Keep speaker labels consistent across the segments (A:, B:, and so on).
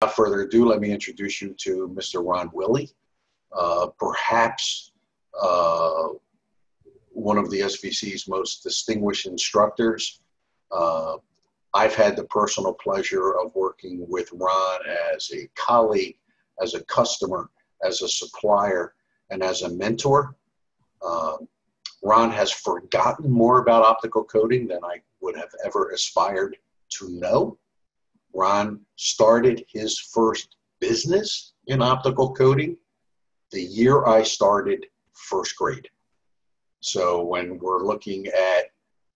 A: without further ado, let me introduce you to Mr. Ron Willey, uh, perhaps uh, one of the SVC's most distinguished instructors. Uh, I've had the personal pleasure of working with Ron as a colleague, as a customer, as a supplier, and as a mentor. Uh, Ron has forgotten more about optical coating than I would have ever aspired to know. Ron started his first business in optical coating the year I started first grade. So when we're looking at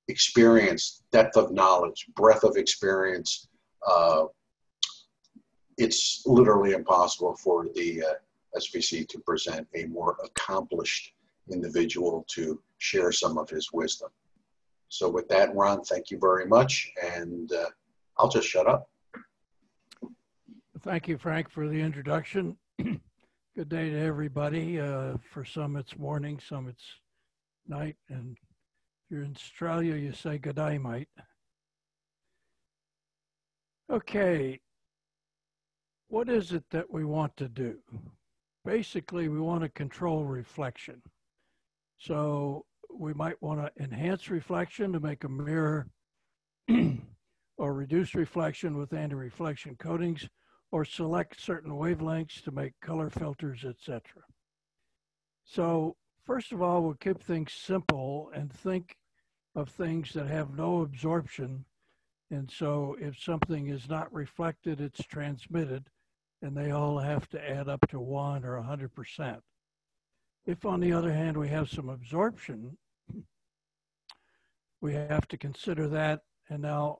A: experience, depth of knowledge, breadth of experience, uh, it's literally impossible for the uh, SVC to present a more accomplished individual to share some of his wisdom. So with that, Ron, thank you very much, and uh, I'll just shut up.
B: Thank you, Frank, for the introduction. Good day to everybody. Uh, for some, it's morning, some it's night, and if you're in Australia, you say good day, mate. Okay, what is it that we want to do? Basically, we want to control reflection. So we might want to enhance reflection to make a mirror or reduce reflection with anti-reflection coatings or select certain wavelengths to make color filters, etc. So first of all, we'll keep things simple and think of things that have no absorption. And so if something is not reflected, it's transmitted, and they all have to add up to one or 100%. If, on the other hand, we have some absorption, we have to consider that, and now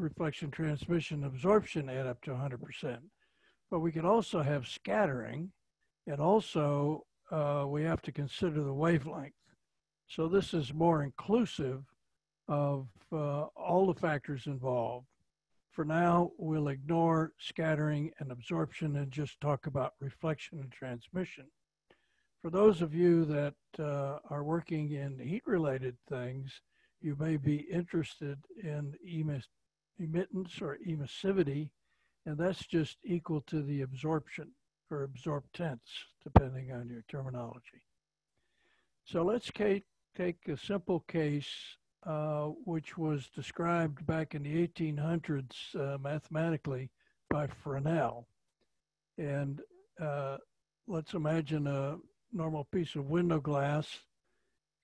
B: reflection, transmission, absorption add up to 100%. But we could also have scattering, and also uh, we have to consider the wavelength. So this is more inclusive of uh, all the factors involved. For now, we'll ignore scattering and absorption and just talk about reflection and transmission. For those of you that uh, are working in heat-related things, you may be interested in emittance or emissivity, and that's just equal to the absorption or absorptance, depending on your terminology. So let's take a simple case uh, which was described back in the 1800s uh, mathematically by Fresnel. And uh, let's imagine a normal piece of window glass,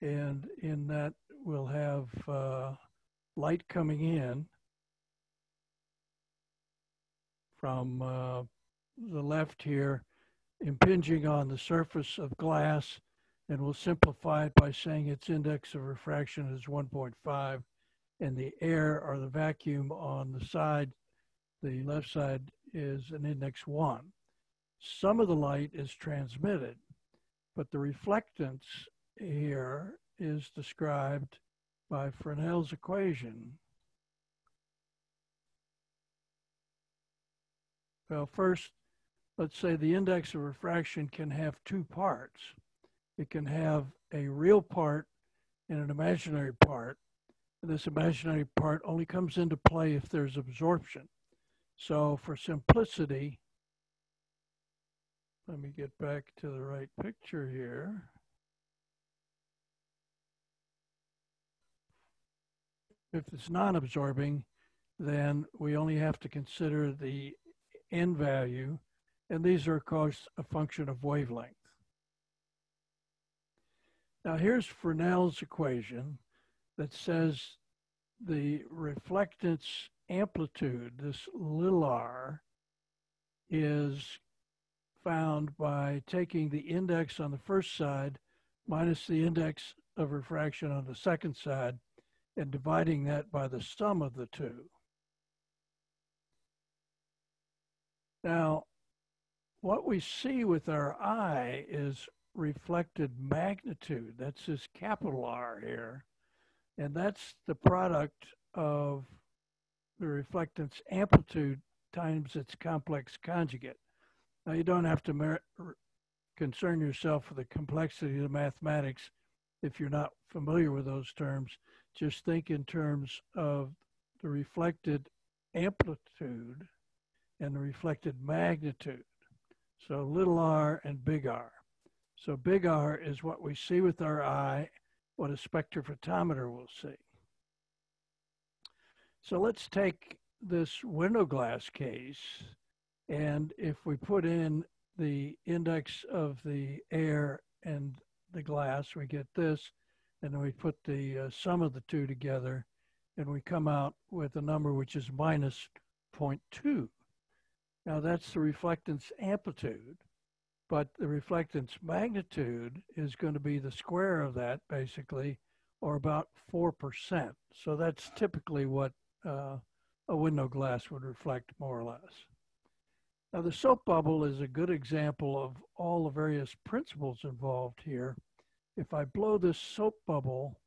B: and in that we'll have uh, light coming in from uh, the left here, impinging on the surface of glass, and we'll simplify it by saying its index of refraction is 1.5, and the air or the vacuum on the side, the left side, is an index 1. Some of the light is transmitted, but the reflectance here is described by Fresnel's equation. Well, first, let's say the index of refraction can have two parts. It can have a real part and an imaginary part. And this imaginary part only comes into play if there's absorption. So for simplicity, let me get back to the right picture here. If it's non-absorbing, then we only have to consider the n value, and these are, of course, a function of wavelength. Now here's Fresnel's equation that says the reflectance amplitude, this little r, is found by taking the index on the first side minus the index of refraction on the second side and dividing that by the sum of the two. Now, what we see with our eye is reflected magnitude. That's this capital R here. And that's the product of the reflectance amplitude times its complex conjugate. Now, you don't have to concern yourself with the complexity of the mathematics if you're not familiar with those terms. Just think in terms of the reflected amplitude and the reflected magnitude. So little r and big R. So big R is what we see with our eye, what a spectrophotometer will see. So let's take this window glass case, and if we put in the index of the air and the glass, we get this, and then we put the uh, sum of the two together, and we come out with a number which is minus 0.2. Now that's the reflectance amplitude, but the reflectance magnitude is going to be the square of that basically, or about 4%. So that's typically what uh, a window glass would reflect more or less. Now the soap bubble is a good example of all the various principles involved here. If I blow this soap bubble,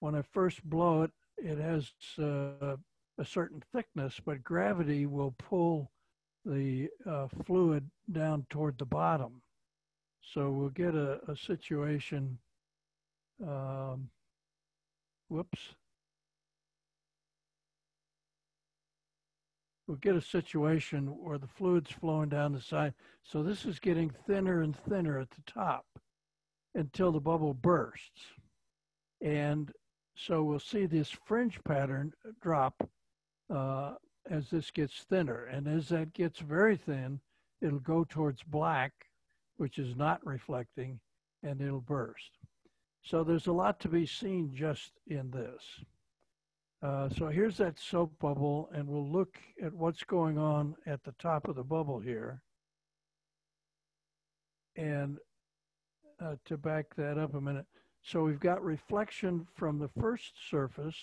B: when I first blow it, it has uh, a certain thickness, but gravity will pull the uh, fluid down toward the bottom. So we'll get a, a situation, um, whoops. We'll get a situation where the fluid's flowing down the side. So this is getting thinner and thinner at the top until the bubble bursts. And so we'll see this fringe pattern drop uh, as this gets thinner. And as that gets very thin, it'll go towards black, which is not reflecting, and it'll burst. So there's a lot to be seen just in this. Uh, so here's that soap bubble, and we'll look at what's going on at the top of the bubble here. And uh, to back that up a minute, so we've got reflection from the first surface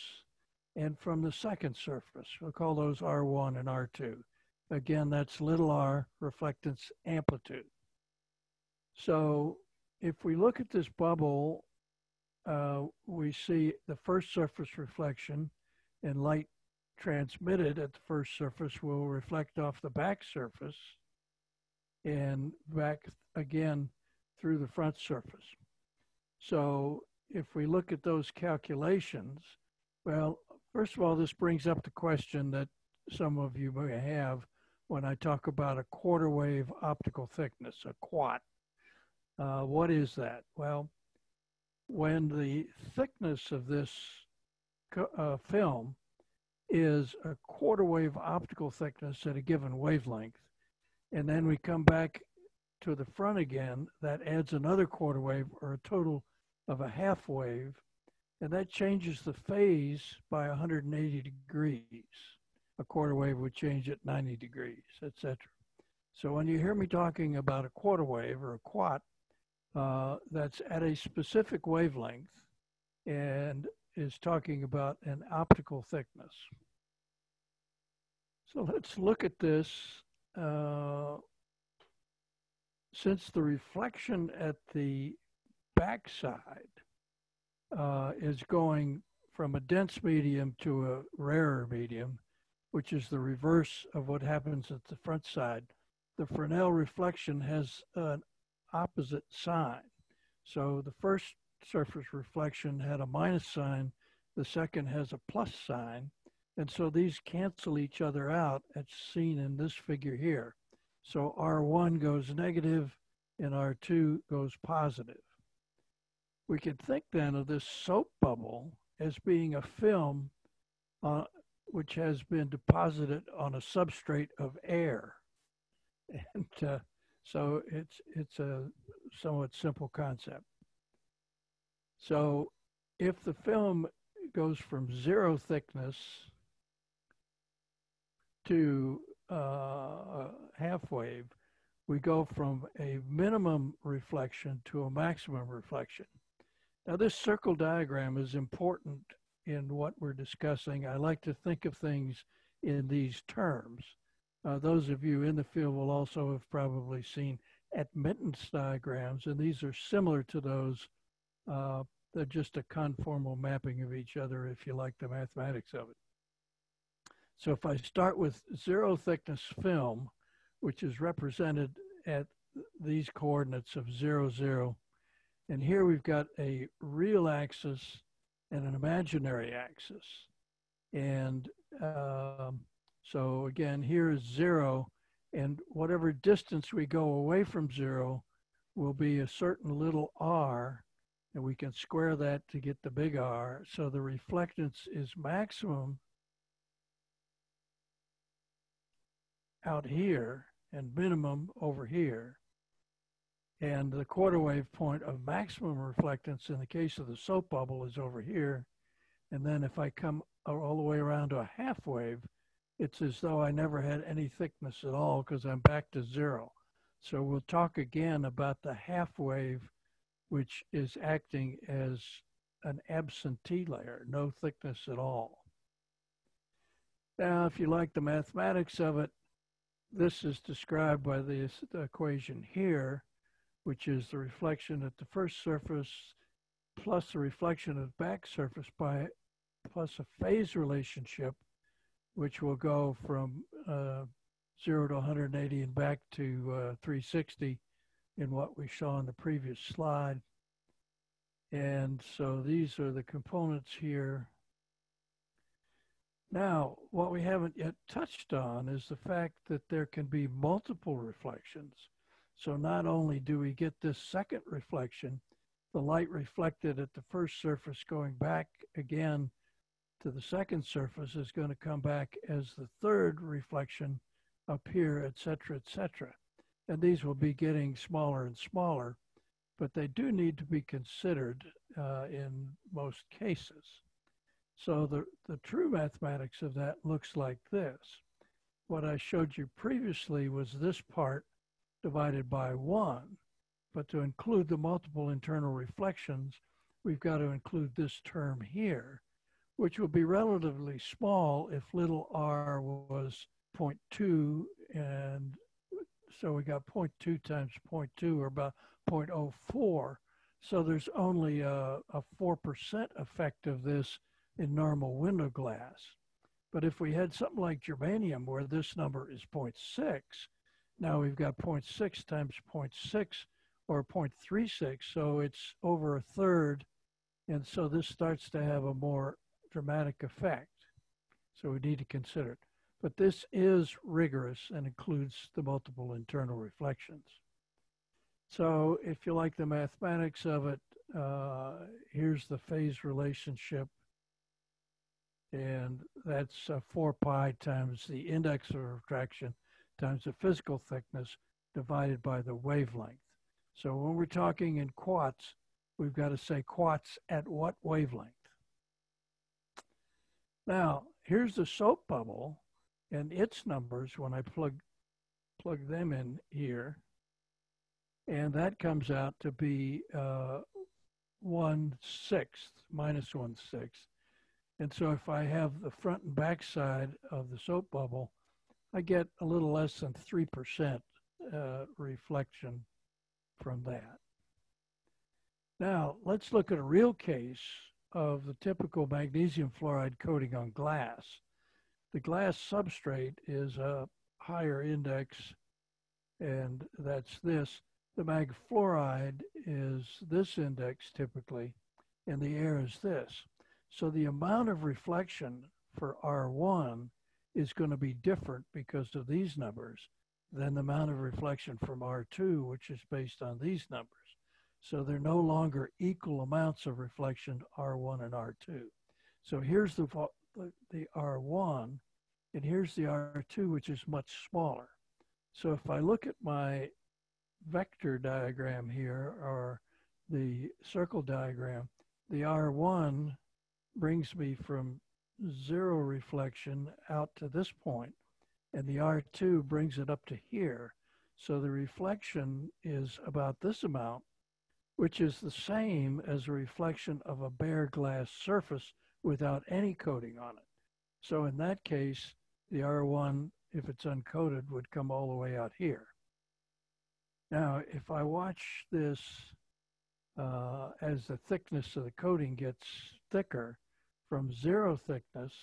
B: and from the second surface. We'll call those R1 and R2. Again, that's little r reflectance amplitude. So if we look at this bubble, uh, we see the first surface reflection and light transmitted at the first surface will reflect off the back surface and back again through the front surface. So if we look at those calculations, well, First of all, this brings up the question that some of you may have when I talk about a quarter wave optical thickness, a quat. Uh, what is that? Well, when the thickness of this uh, film is a quarter wave optical thickness at a given wavelength, and then we come back to the front again, that adds another quarter wave or a total of a half wave and that changes the phase by 180 degrees. A quarter wave would change at 90 degrees, etc. So when you hear me talking about a quarter wave or a quat, uh, that's at a specific wavelength and is talking about an optical thickness. So let's look at this. Uh, since the reflection at the backside uh, is going from a dense medium to a rarer medium, which is the reverse of what happens at the front side. The Fresnel reflection has an opposite sign. So the first surface reflection had a minus sign, the second has a plus sign, and so these cancel each other out as seen in this figure here. So R1 goes negative and R2 goes positive we could think then of this soap bubble as being a film uh, which has been deposited on a substrate of air. And uh, so it's, it's a somewhat simple concept. So if the film goes from zero thickness to uh, half wave, we go from a minimum reflection to a maximum reflection. Now, this circle diagram is important in what we're discussing. I like to think of things in these terms. Uh, those of you in the field will also have probably seen admittance diagrams, and these are similar to those. Uh, they're just a conformal mapping of each other, if you like the mathematics of it. So if I start with zero thickness film, which is represented at these coordinates of zero, zero, and here we've got a real axis and an imaginary axis. And um, so again, here is zero, And whatever distance we go away from zero will be a certain little r, and we can square that to get the big R. So the reflectance is maximum out here and minimum over here. And the quarter wave point of maximum reflectance in the case of the soap bubble is over here. And then if I come all the way around to a half wave, it's as though I never had any thickness at all because I'm back to zero. So we'll talk again about the half wave, which is acting as an absentee layer, no thickness at all. Now, if you like the mathematics of it, this is described by this equation here, which is the reflection at the first surface plus the reflection at the back surface by plus a phase relationship, which will go from uh, 0 to 180 and back to uh, 360 in what we saw in the previous slide. And so these are the components here now, what we haven't yet touched on is the fact that there can be multiple reflections. So not only do we get this second reflection, the light reflected at the first surface going back again to the second surface is going to come back as the third reflection up here, et cetera, et cetera. And these will be getting smaller and smaller, but they do need to be considered uh, in most cases. So the, the true mathematics of that looks like this. What I showed you previously was this part divided by one, but to include the multiple internal reflections, we've got to include this term here, which will be relatively small if little r was 0.2 and so we got 0.2 times 0.2 or about 0.04. So there's only a, a 4% effect of this in normal window glass. But if we had something like germanium where this number is 0.6, now we've got 0.6 times 0.6 or 0.36, so it's over a third. And so this starts to have a more dramatic effect. So we need to consider it. But this is rigorous and includes the multiple internal reflections. So if you like the mathematics of it, uh, here's the phase relationship and that's uh, 4 pi times the index of refraction times the physical thickness divided by the wavelength. So when we're talking in quats, we've got to say quats at what wavelength? Now, here's the soap bubble and its numbers when I plug, plug them in here. And that comes out to be uh, one sixth, minus one sixth. And so if I have the front and back side of the soap bubble, I get a little less than 3% uh, reflection from that. Now, let's look at a real case of the typical magnesium fluoride coating on glass. The glass substrate is a higher index, and that's this. The mag fluoride is this index typically, and the air is this. So the amount of reflection for R1 is going to be different because of these numbers than the amount of reflection from R2, which is based on these numbers. So they're no longer equal amounts of reflection R1 and R2. So here's the, the R1, and here's the R2, which is much smaller. So if I look at my vector diagram here, or the circle diagram, the R1 brings me from zero reflection out to this point, and the R2 brings it up to here. So the reflection is about this amount, which is the same as a reflection of a bare glass surface without any coating on it. So in that case, the R1, if it's uncoated, would come all the way out here. Now, if I watch this uh, as the thickness of the coating gets thicker, from zero thickness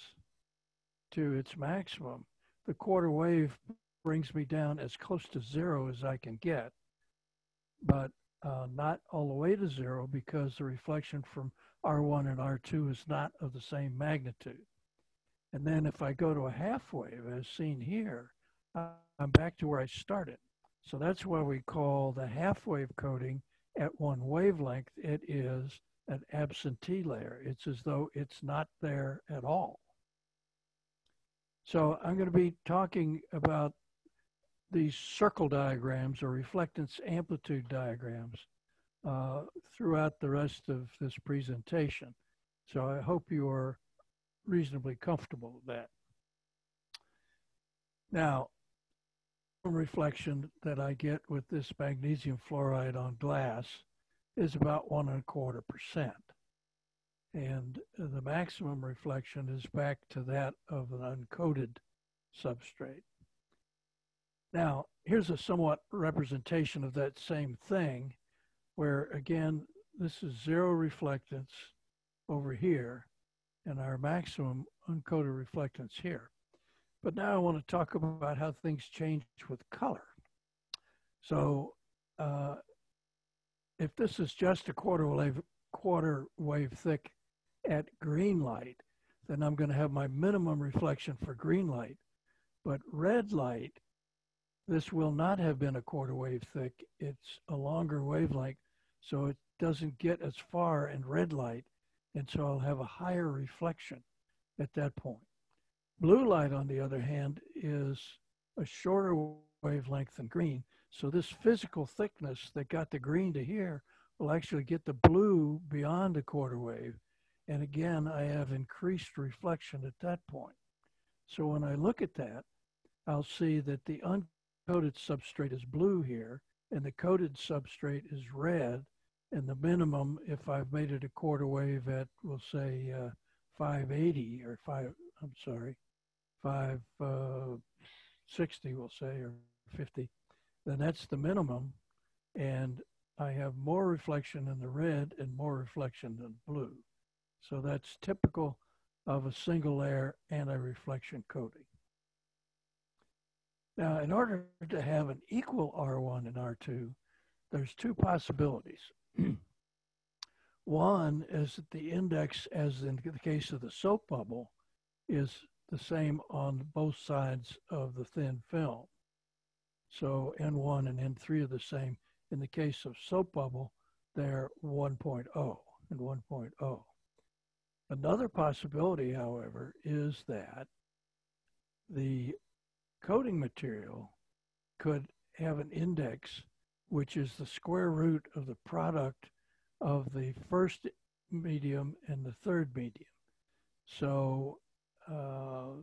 B: to its maximum, the quarter wave brings me down as close to zero as I can get, but uh, not all the way to zero because the reflection from R1 and R2 is not of the same magnitude. And then if I go to a half wave, as seen here, I'm back to where I started. So that's why we call the half wave coating at one wavelength, it is an absentee layer. It's as though it's not there at all. So I'm going to be talking about these circle diagrams or reflectance amplitude diagrams uh, throughout the rest of this presentation. So I hope you are reasonably comfortable with that. Now, reflection that I get with this magnesium fluoride on glass is about one and a quarter percent. And the maximum reflection is back to that of an uncoated substrate. Now, here's a somewhat representation of that same thing, where again, this is zero reflectance over here, and our maximum uncoated reflectance here. But now I want to talk about how things change with color. So uh, if this is just a quarter wave, quarter wave thick at green light, then I'm going to have my minimum reflection for green light. But red light, this will not have been a quarter wave thick. It's a longer wavelength, so it doesn't get as far in red light, and so I'll have a higher reflection at that point. Blue light, on the other hand, is a shorter wavelength than green. So this physical thickness that got the green to here will actually get the blue beyond a quarter wave. And again, I have increased reflection at that point. So when I look at that, I'll see that the uncoated substrate is blue here, and the coated substrate is red. And the minimum, if I've made it a quarter wave at, we'll say, uh, 580 or 5, I'm sorry, 560, uh, we'll say, or 50, then that's the minimum. And I have more reflection in the red and more reflection than blue. So that's typical of a single layer anti-reflection coating. Now, in order to have an equal R1 and R2, there's two possibilities. One is that the index, as in the case of the soap bubble, is the same on both sides of the thin film. So N1 and N3 are the same. In the case of soap bubble, they're 1.0 and 1.0. Another possibility, however, is that the coating material could have an index which is the square root of the product of the first medium and the third medium. So uh,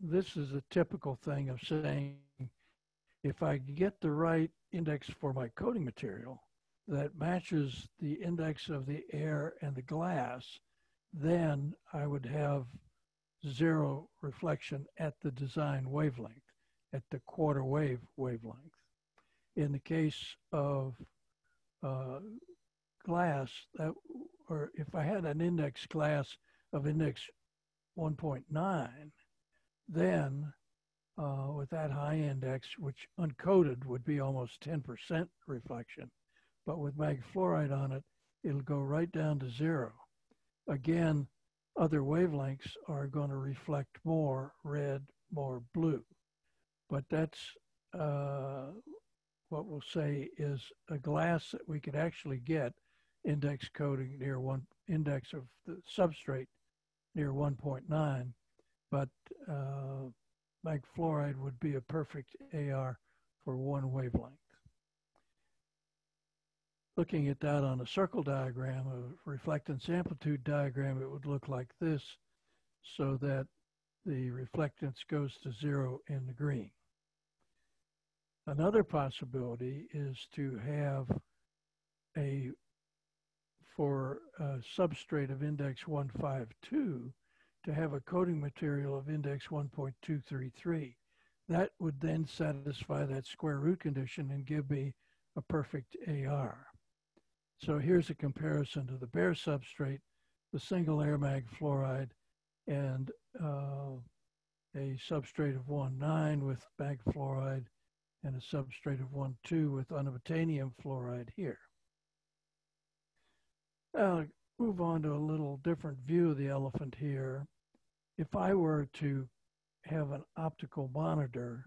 B: this is a typical thing of saying if I get the right index for my coating material that matches the index of the air and the glass, then I would have zero reflection at the design wavelength, at the quarter wave wavelength. In the case of uh, glass, that, or if I had an index glass of index 1.9, then uh, with that high index, which uncoated would be almost 10% reflection, but with mag fluoride on it, it'll go right down to zero. Again, other wavelengths are going to reflect more red, more blue. But that's uh, what we'll say is a glass that we could actually get index coating near one index of the substrate near 1.9, but uh, mag fluoride would be a perfect AR for one wavelength. Looking at that on a circle diagram, a reflectance amplitude diagram, it would look like this so that the reflectance goes to zero in the green. Another possibility is to have a for a substrate of index 152 to have a coating material of index 1.233. That would then satisfy that square root condition and give me a perfect AR. So here's a comparison to the bare substrate, the single air mag fluoride, and uh, a substrate of 1.9 with mag fluoride and a substrate of 1.2 with unobtainium fluoride here. I'll move on to a little different view of the elephant here. If I were to have an optical monitor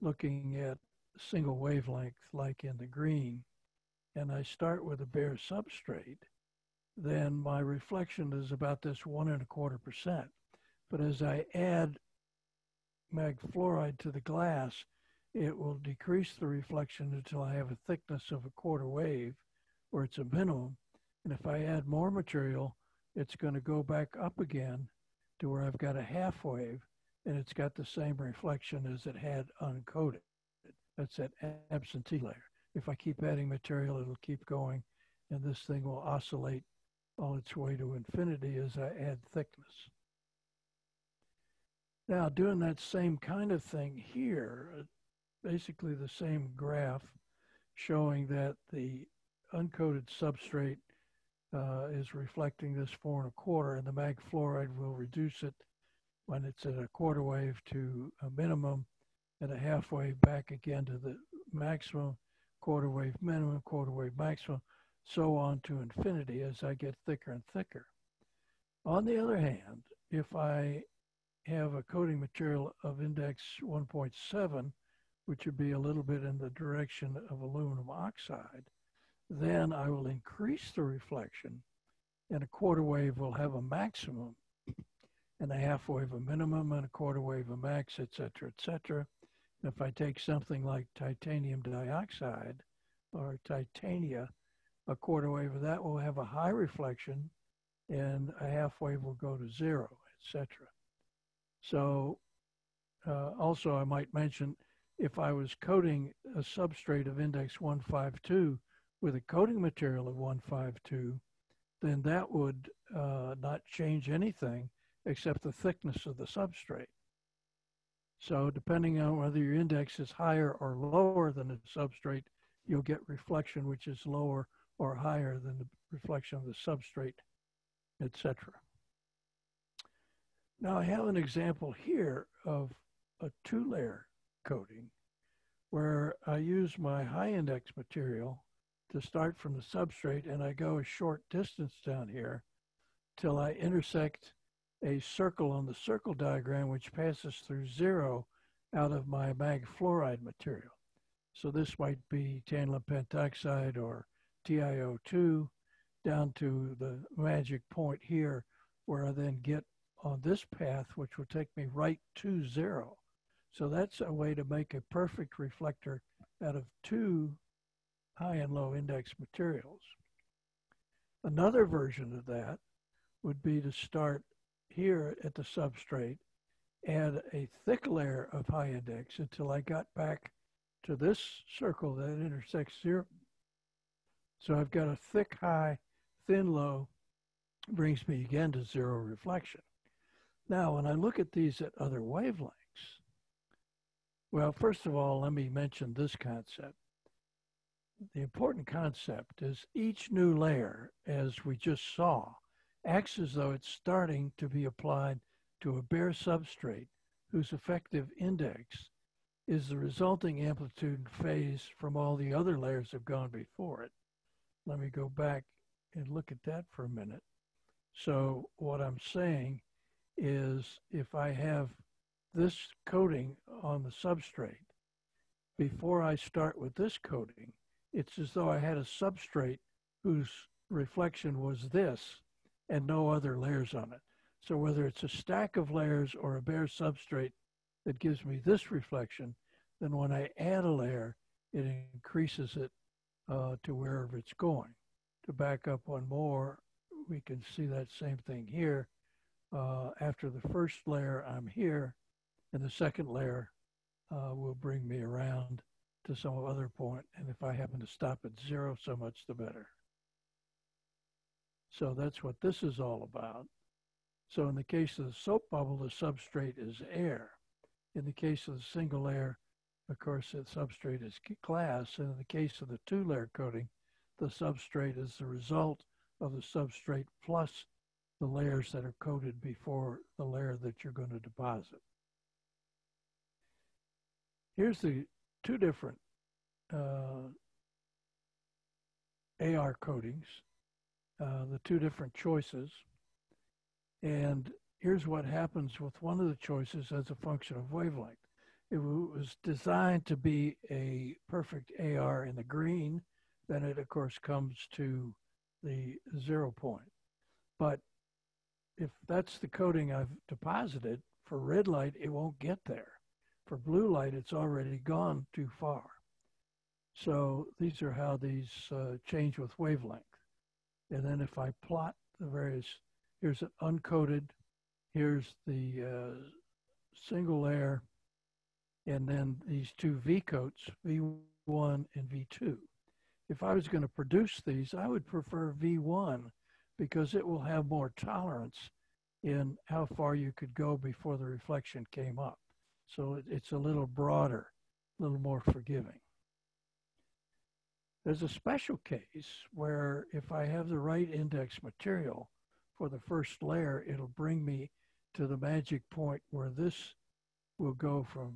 B: looking at single wavelength like in the green, and I start with a bare substrate, then my reflection is about this one and a quarter percent. But as I add mag fluoride to the glass, it will decrease the reflection until I have a thickness of a quarter wave where it's a minimum. And if I add more material, it's going to go back up again to where I've got a half wave and it's got the same reflection as it had uncoated. That's that absentee layer. If I keep adding material, it'll keep going and this thing will oscillate all its way to infinity as I add thickness. Now doing that same kind of thing here, basically the same graph showing that the uncoated substrate uh, is reflecting this four and a quarter and the mag fluoride will reduce it when it's at a quarter wave to a minimum and a half wave back again to the maximum quarter wave minimum, quarter wave maximum, so on to infinity as I get thicker and thicker. On the other hand, if I have a coating material of index 1.7, which would be a little bit in the direction of aluminum oxide, then I will increase the reflection and a quarter wave will have a maximum and a half wave a minimum and a quarter wave a max, etc., cetera, et cetera. If I take something like titanium dioxide or titania, a quarter wave of that will have a high reflection and a half wave will go to zero, etc. So uh, also I might mention if I was coating a substrate of index 152 with a coating material of 152, then that would uh, not change anything except the thickness of the substrate. So depending on whether your index is higher or lower than the substrate, you'll get reflection which is lower or higher than the reflection of the substrate, etc. Now I have an example here of a two-layer coating where I use my high index material to start from the substrate and I go a short distance down here till I intersect a circle on the circle diagram which passes through zero out of my mag fluoride material. So this might be tantalum pentoxide or TiO2 down to the magic point here where I then get on this path, which will take me right to zero. So that's a way to make a perfect reflector out of two high and low index materials. Another version of that would be to start here at the substrate, add a thick layer of high index until I got back to this circle that intersects zero. So I've got a thick high, thin low, brings me again to zero reflection. Now, when I look at these at other wavelengths, well, first of all, let me mention this concept. The important concept is each new layer, as we just saw, acts as though it's starting to be applied to a bare substrate whose effective index is the resulting amplitude and phase from all the other layers that have gone before it. Let me go back and look at that for a minute. So what I'm saying is if I have this coating on the substrate, before I start with this coating, it's as though I had a substrate whose reflection was this and no other layers on it. So whether it's a stack of layers or a bare substrate that gives me this reflection, then when I add a layer, it increases it uh, to wherever it's going. To back up one more, we can see that same thing here. Uh, after the first layer, I'm here, and the second layer uh, will bring me around to some other. And if I happen to stop at zero, so much the better. So that's what this is all about. So in the case of the soap bubble, the substrate is air. In the case of the single layer, of course, the substrate is glass. And in the case of the two-layer coating, the substrate is the result of the substrate plus the layers that are coated before the layer that you're going to deposit. Here's the two different uh, AR coatings, uh, the two different choices. And here's what happens with one of the choices as a function of wavelength. it was designed to be a perfect AR in the green, then it of course comes to the zero point. But if that's the coating I've deposited, for red light, it won't get there. For blue light, it's already gone too far. So these are how these uh, change with wavelength. And then if I plot the various, here's an uncoated, here's the uh, single layer, and then these two V coats, V1 and V2. If I was going to produce these, I would prefer V1 because it will have more tolerance in how far you could go before the reflection came up. So it's a little broader, a little more forgiving. There's a special case where if I have the right index material for the first layer, it'll bring me to the magic point where this will go from,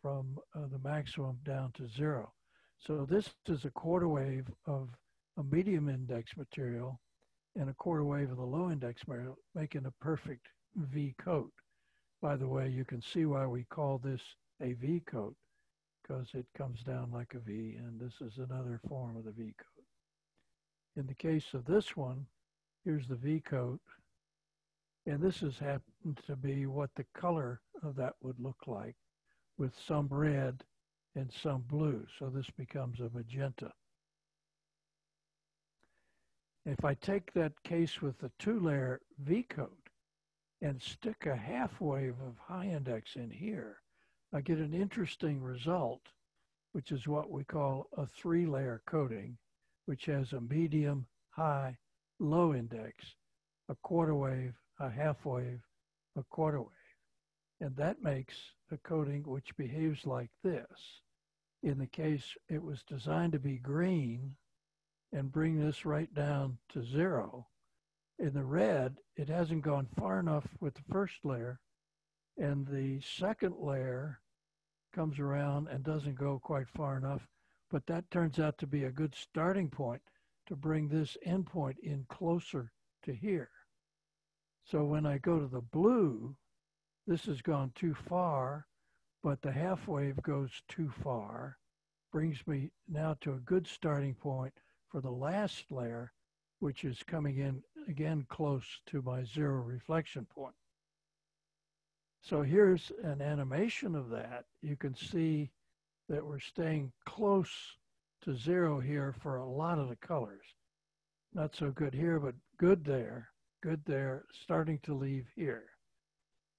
B: from uh, the maximum down to zero. So this is a quarter wave of a medium index material and a quarter wave of the low index material, making a perfect V coat. By the way, you can see why we call this a V coat because it comes down like a V, and this is another form of the V coat. In the case of this one, here's the V coat, and this has happened to be what the color of that would look like with some red and some blue. So this becomes a magenta. If I take that case with the two-layer V coat and stick a half wave of high index in here, I get an interesting result, which is what we call a three layer coating, which has a medium, high, low index, a quarter wave, a half wave, a quarter wave. And that makes a coating which behaves like this. In the case it was designed to be green and bring this right down to zero. In the red, it hasn't gone far enough with the first layer, and the second layer comes around and doesn't go quite far enough, but that turns out to be a good starting point to bring this endpoint in closer to here. So when I go to the blue, this has gone too far, but the half wave goes too far, brings me now to a good starting point for the last layer, which is coming in again close to my zero reflection point. So here's an animation of that. You can see that we're staying close to zero here for a lot of the colors. Not so good here, but good there, good there, starting to leave here.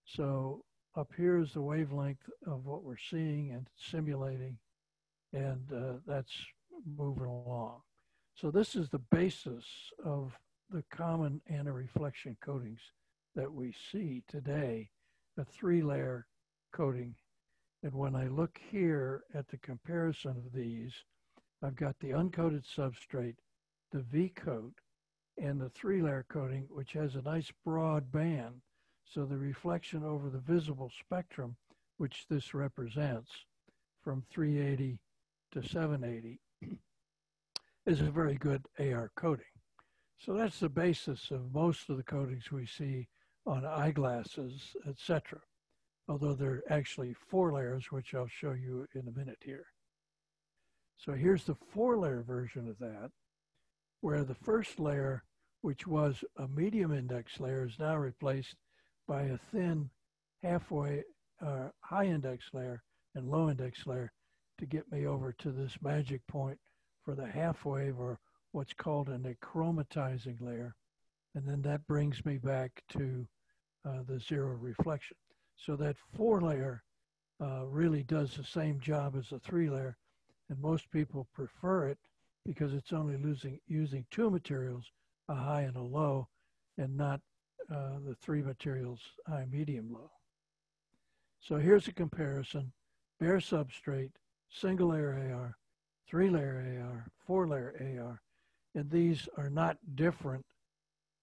B: So up here is the wavelength of what we're seeing and simulating, and uh, that's moving along. So this is the basis of the common anti-reflection coatings that we see today a three layer coating. And when I look here at the comparison of these, I've got the uncoated substrate, the V coat, and the three layer coating, which has a nice broad band. So the reflection over the visible spectrum, which this represents from 380 to 780, is a very good AR coating. So that's the basis of most of the coatings we see on eyeglasses, etc. Although there are actually four layers, which I'll show you in a minute here. So here's the four layer version of that, where the first layer, which was a medium index layer, is now replaced by a thin halfway uh, high index layer and low index layer to get me over to this magic point for the half wave or what's called an achromatizing layer. And then that brings me back to uh, the zero reflection. So that four layer uh, really does the same job as the three layer. And most people prefer it because it's only losing, using two materials, a high and a low, and not uh, the three materials, high, medium, low. So here's a comparison, bare substrate, single layer AR, three layer AR, four layer AR. And these are not different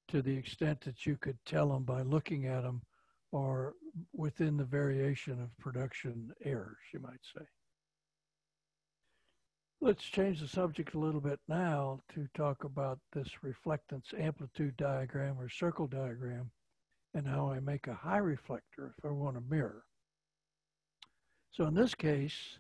B: to the extent that you could tell them by looking at them or within the variation of production errors, you might say. Let's change the subject a little bit now to talk about this reflectance amplitude diagram or circle diagram and how I make a high reflector if I want a mirror. So in this case,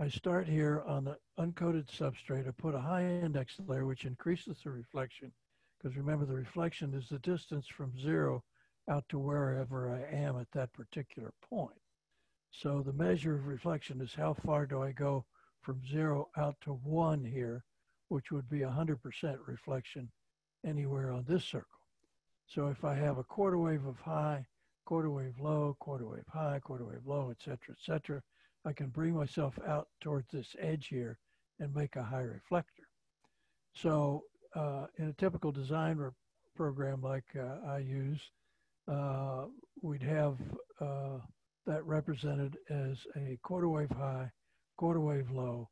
B: I start here on the uncoated substrate. I put a high index layer, which increases the reflection. Because remember, the reflection is the distance from zero out to wherever I am at that particular point. So the measure of reflection is how far do I go from zero out to one here, which would be 100% reflection anywhere on this circle. So if I have a quarter wave of high, quarter wave low, quarter wave high, quarter wave low, et cetera, et cetera, I can bring myself out towards this edge here and make a high reflector. So uh, in a typical design program like uh, I use, uh, we'd have uh, that represented as a quarter wave high, quarter wave low,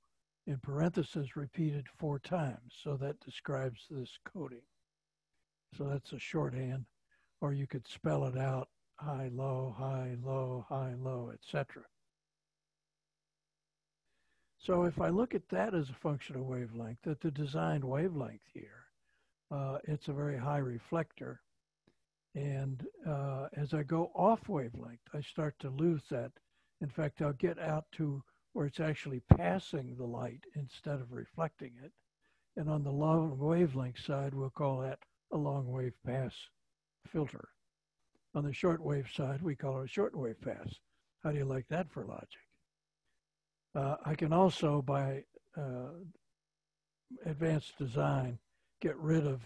B: in parentheses repeated four times. So that describes this coating. So that's a shorthand, or you could spell it out high, low, high, low, high, low, etc. So if I look at that as a function of wavelength, at the designed wavelength here, uh, it's a very high reflector. And uh, as I go off wavelength, I start to lose that. In fact, I'll get out to where it's actually passing the light instead of reflecting it. And on the long wavelength side, we'll call that a long wave pass filter. On the short wave side, we call it a short wave pass. How do you like that for logic? Uh, I can also, by uh, advanced design, get rid of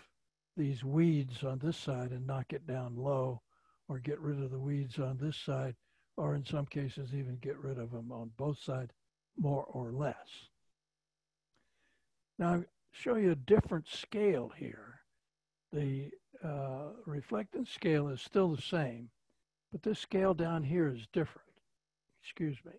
B: these weeds on this side and knock it down low, or get rid of the weeds on this side, or in some cases even get rid of them on both sides, more or less. Now, I'll show you a different scale here. The uh, reflectance scale is still the same, but this scale down here is different. Excuse me.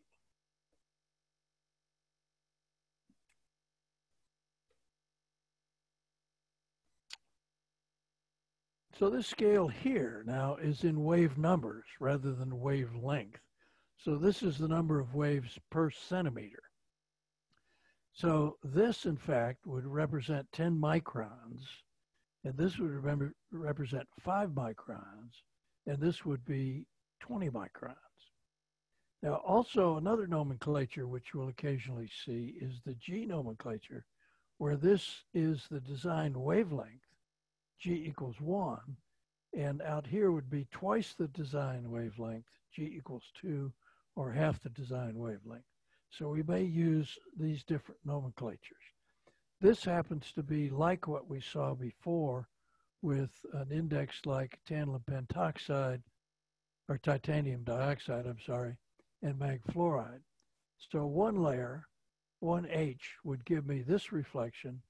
B: So this scale here now is in wave numbers rather than wavelength. So this is the number of waves per centimeter. So this, in fact, would represent 10 microns, and this would remember, represent 5 microns, and this would be 20 microns. Now, also another nomenclature which we'll occasionally see is the G nomenclature, where this is the design wavelength, G equals one, and out here would be twice the design wavelength, G equals two, or half the design wavelength. So we may use these different nomenclatures. This happens to be like what we saw before with an index like tantalum pentoxide, or titanium dioxide, I'm sorry, and mag fluoride. So one layer, 1H, would give me this reflection,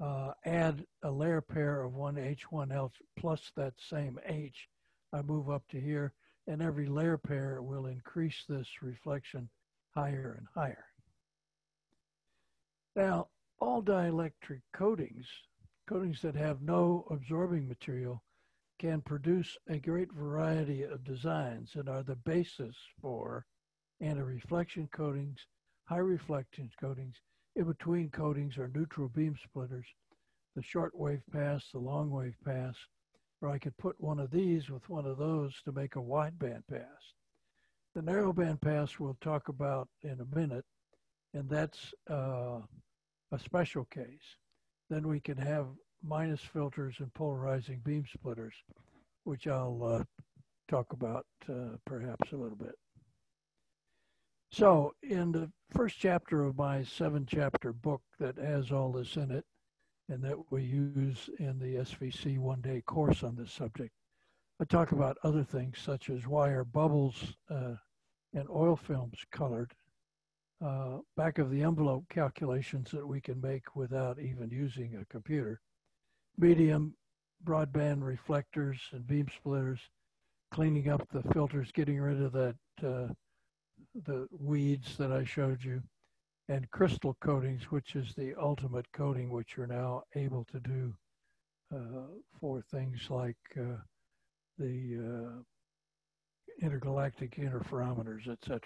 B: uh, add a layer pair of one H, one L plus that same H, I move up to here, and every layer pair will increase this reflection higher and higher. Now, all dielectric coatings, coatings that have no absorbing material, can produce a great variety of designs and are the basis for anti-reflection coatings, high reflection coatings, in between coatings are neutral beam splitters, the short wave pass, the long wave pass, or I could put one of these with one of those to make a wide band pass. The narrow band pass we'll talk about in a minute, and that's uh, a special case. Then we can have minus filters and polarizing beam splitters, which I'll uh, talk about uh, perhaps a little bit. So, in the first chapter of my seven chapter book that has all this in it, and that we use in the SVC one day course on this subject, I talk about other things such as why are bubbles uh, and oil films colored, uh, back of the envelope calculations that we can make without even using a computer, medium broadband reflectors and beam splitters, cleaning up the filters, getting rid of that uh, the weeds that I showed you, and crystal coatings, which is the ultimate coating, which you're now able to do uh, for things like uh, the uh, intergalactic interferometers, etc.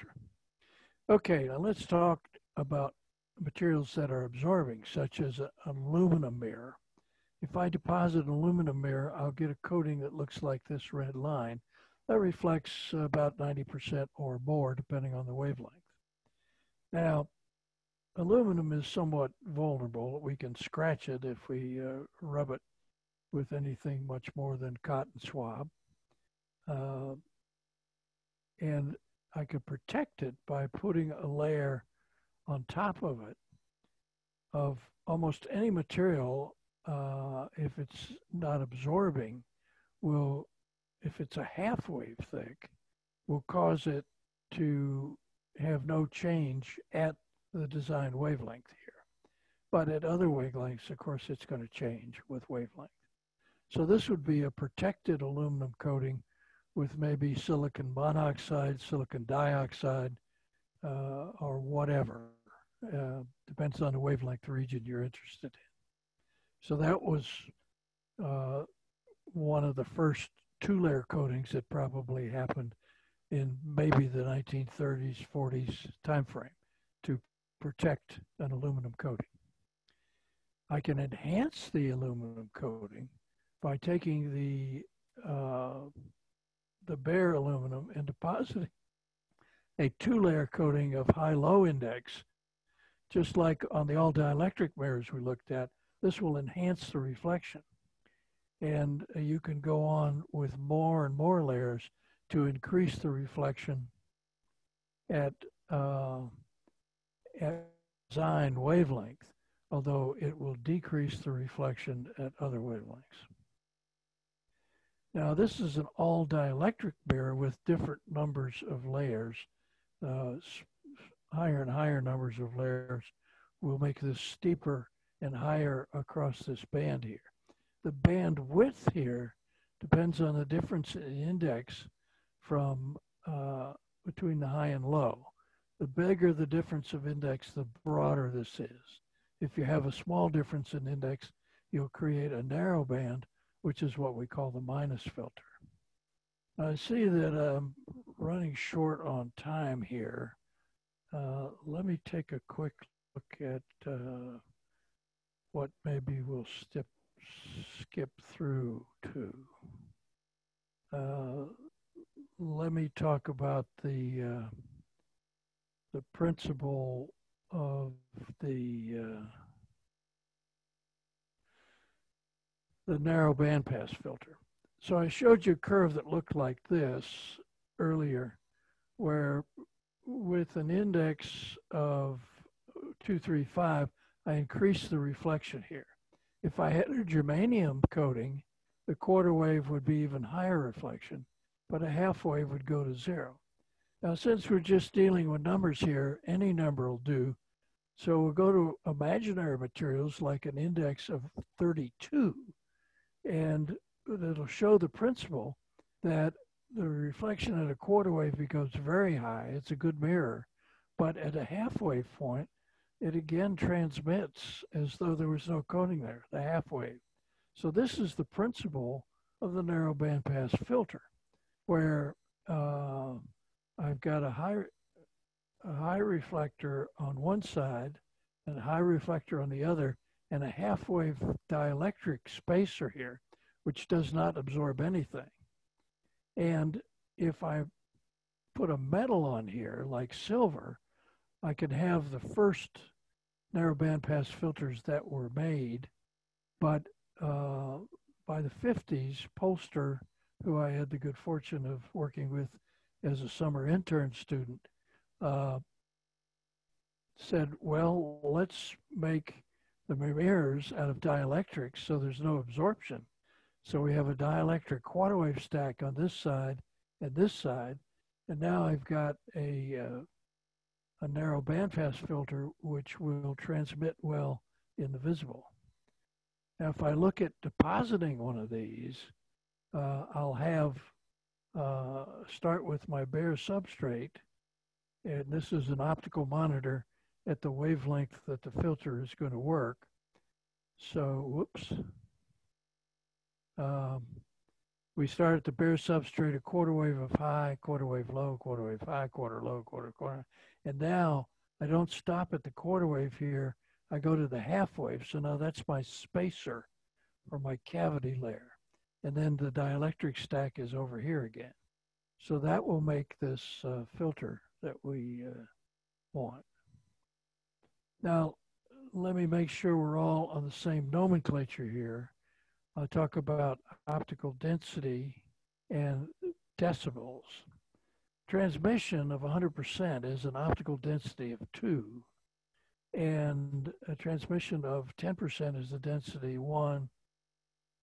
B: Okay, now let's talk about materials that are absorbing, such as an aluminum mirror. If I deposit an aluminum mirror, I'll get a coating that looks like this red line. That reflects about 90% or more, depending on the wavelength. Now, aluminum is somewhat vulnerable. We can scratch it if we uh, rub it with anything much more than cotton swab. Uh, and I could protect it by putting a layer on top of it of almost any material uh, if it's not absorbing will if it's a half wave thick will cause it to have no change at the design wavelength here but at other wavelengths of course it's going to change with wavelength so this would be a protected aluminum coating with maybe silicon monoxide, silicon dioxide, uh, or whatever. Uh, depends on the wavelength region you're interested in. So that was uh, one of the first two-layer coatings that probably happened in maybe the 1930s, 40s timeframe to protect an aluminum coating. I can enhance the aluminum coating by taking the uh, the bare aluminum and depositing a two-layer coating of high-low index, just like on the all dielectric mirrors we looked at, this will enhance the reflection. And you can go on with more and more layers to increase the reflection at, uh, at wavelength, although it will decrease the reflection at other wavelengths. Now this is an all dielectric mirror with different numbers of layers. Uh, higher and higher numbers of layers will make this steeper and higher across this band here. The bandwidth here depends on the difference in index from uh, between the high and low. The bigger the difference of index, the broader this is. If you have a small difference in index, you'll create a narrow band which is what we call the minus filter. I see that I'm running short on time here. Uh, let me take a quick look at uh, what maybe we'll step, skip through to. Uh, let me talk about the uh, the principle of the uh, the narrow bandpass filter. So I showed you a curve that looked like this earlier, where with an index of 235, I increased the reflection here. If I had a germanium coating, the quarter wave would be even higher reflection, but a half wave would go to zero. Now, since we're just dealing with numbers here, any number will do. So we'll go to imaginary materials like an index of 32 and it'll show the principle that the reflection at a quarter wave becomes very high. It's a good mirror. But at a half wave point, it again transmits as though there was no coating there, the half wave. So this is the principle of the narrow bandpass filter, where uh, I've got a high, a high reflector on one side and a high reflector on the other, and a half wave dielectric spacer here, which does not absorb anything. And if I put a metal on here like silver, I can have the first narrow bandpass filters that were made, but uh, by the 50s, Polster, who I had the good fortune of working with as a summer intern student, uh, said, well, let's make the mirrors out of dielectrics so there's no absorption. So we have a dielectric quarter wave stack on this side and this side. And now I've got a, uh, a narrow bandpass filter which will transmit well in the visible. Now if I look at depositing one of these, uh, I'll have uh, start with my bare substrate and this is an optical monitor at the wavelength that the filter is going to work. So, whoops. Um, we start at the bare substrate, a quarter wave of high, quarter wave low, quarter wave high, quarter low, quarter, quarter. And now I don't stop at the quarter wave here. I go to the half wave. So now that's my spacer or my cavity layer. And then the dielectric stack is over here again. So that will make this uh, filter that we uh, want. Now, let me make sure we're all on the same nomenclature here. I'll talk about optical density and decibels. Transmission of 100% is an optical density of 2, and a transmission of 10% is the density 1,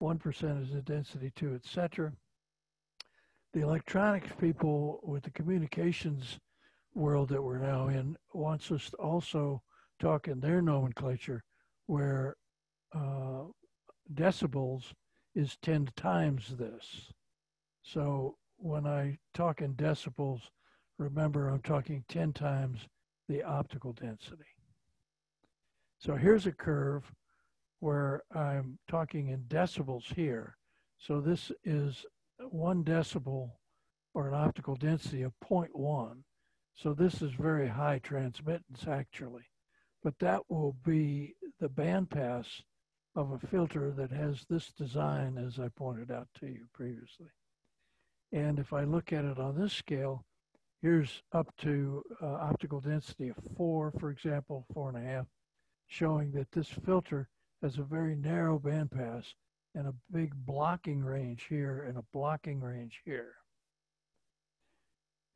B: 1% is the density 2, etc. The electronics people with the communications world that we're now in wants us to also talk in their nomenclature where uh, decibels is 10 times this. So when I talk in decibels, remember I'm talking 10 times the optical density. So here's a curve where I'm talking in decibels here. So this is one decibel or an optical density of 0.1. So this is very high transmittance actually, but that will be the bandpass of a filter that has this design as I pointed out to you previously. And if I look at it on this scale, here's up to uh, optical density of four, for example, four and a half, showing that this filter has a very narrow bandpass and a big blocking range here and a blocking range here.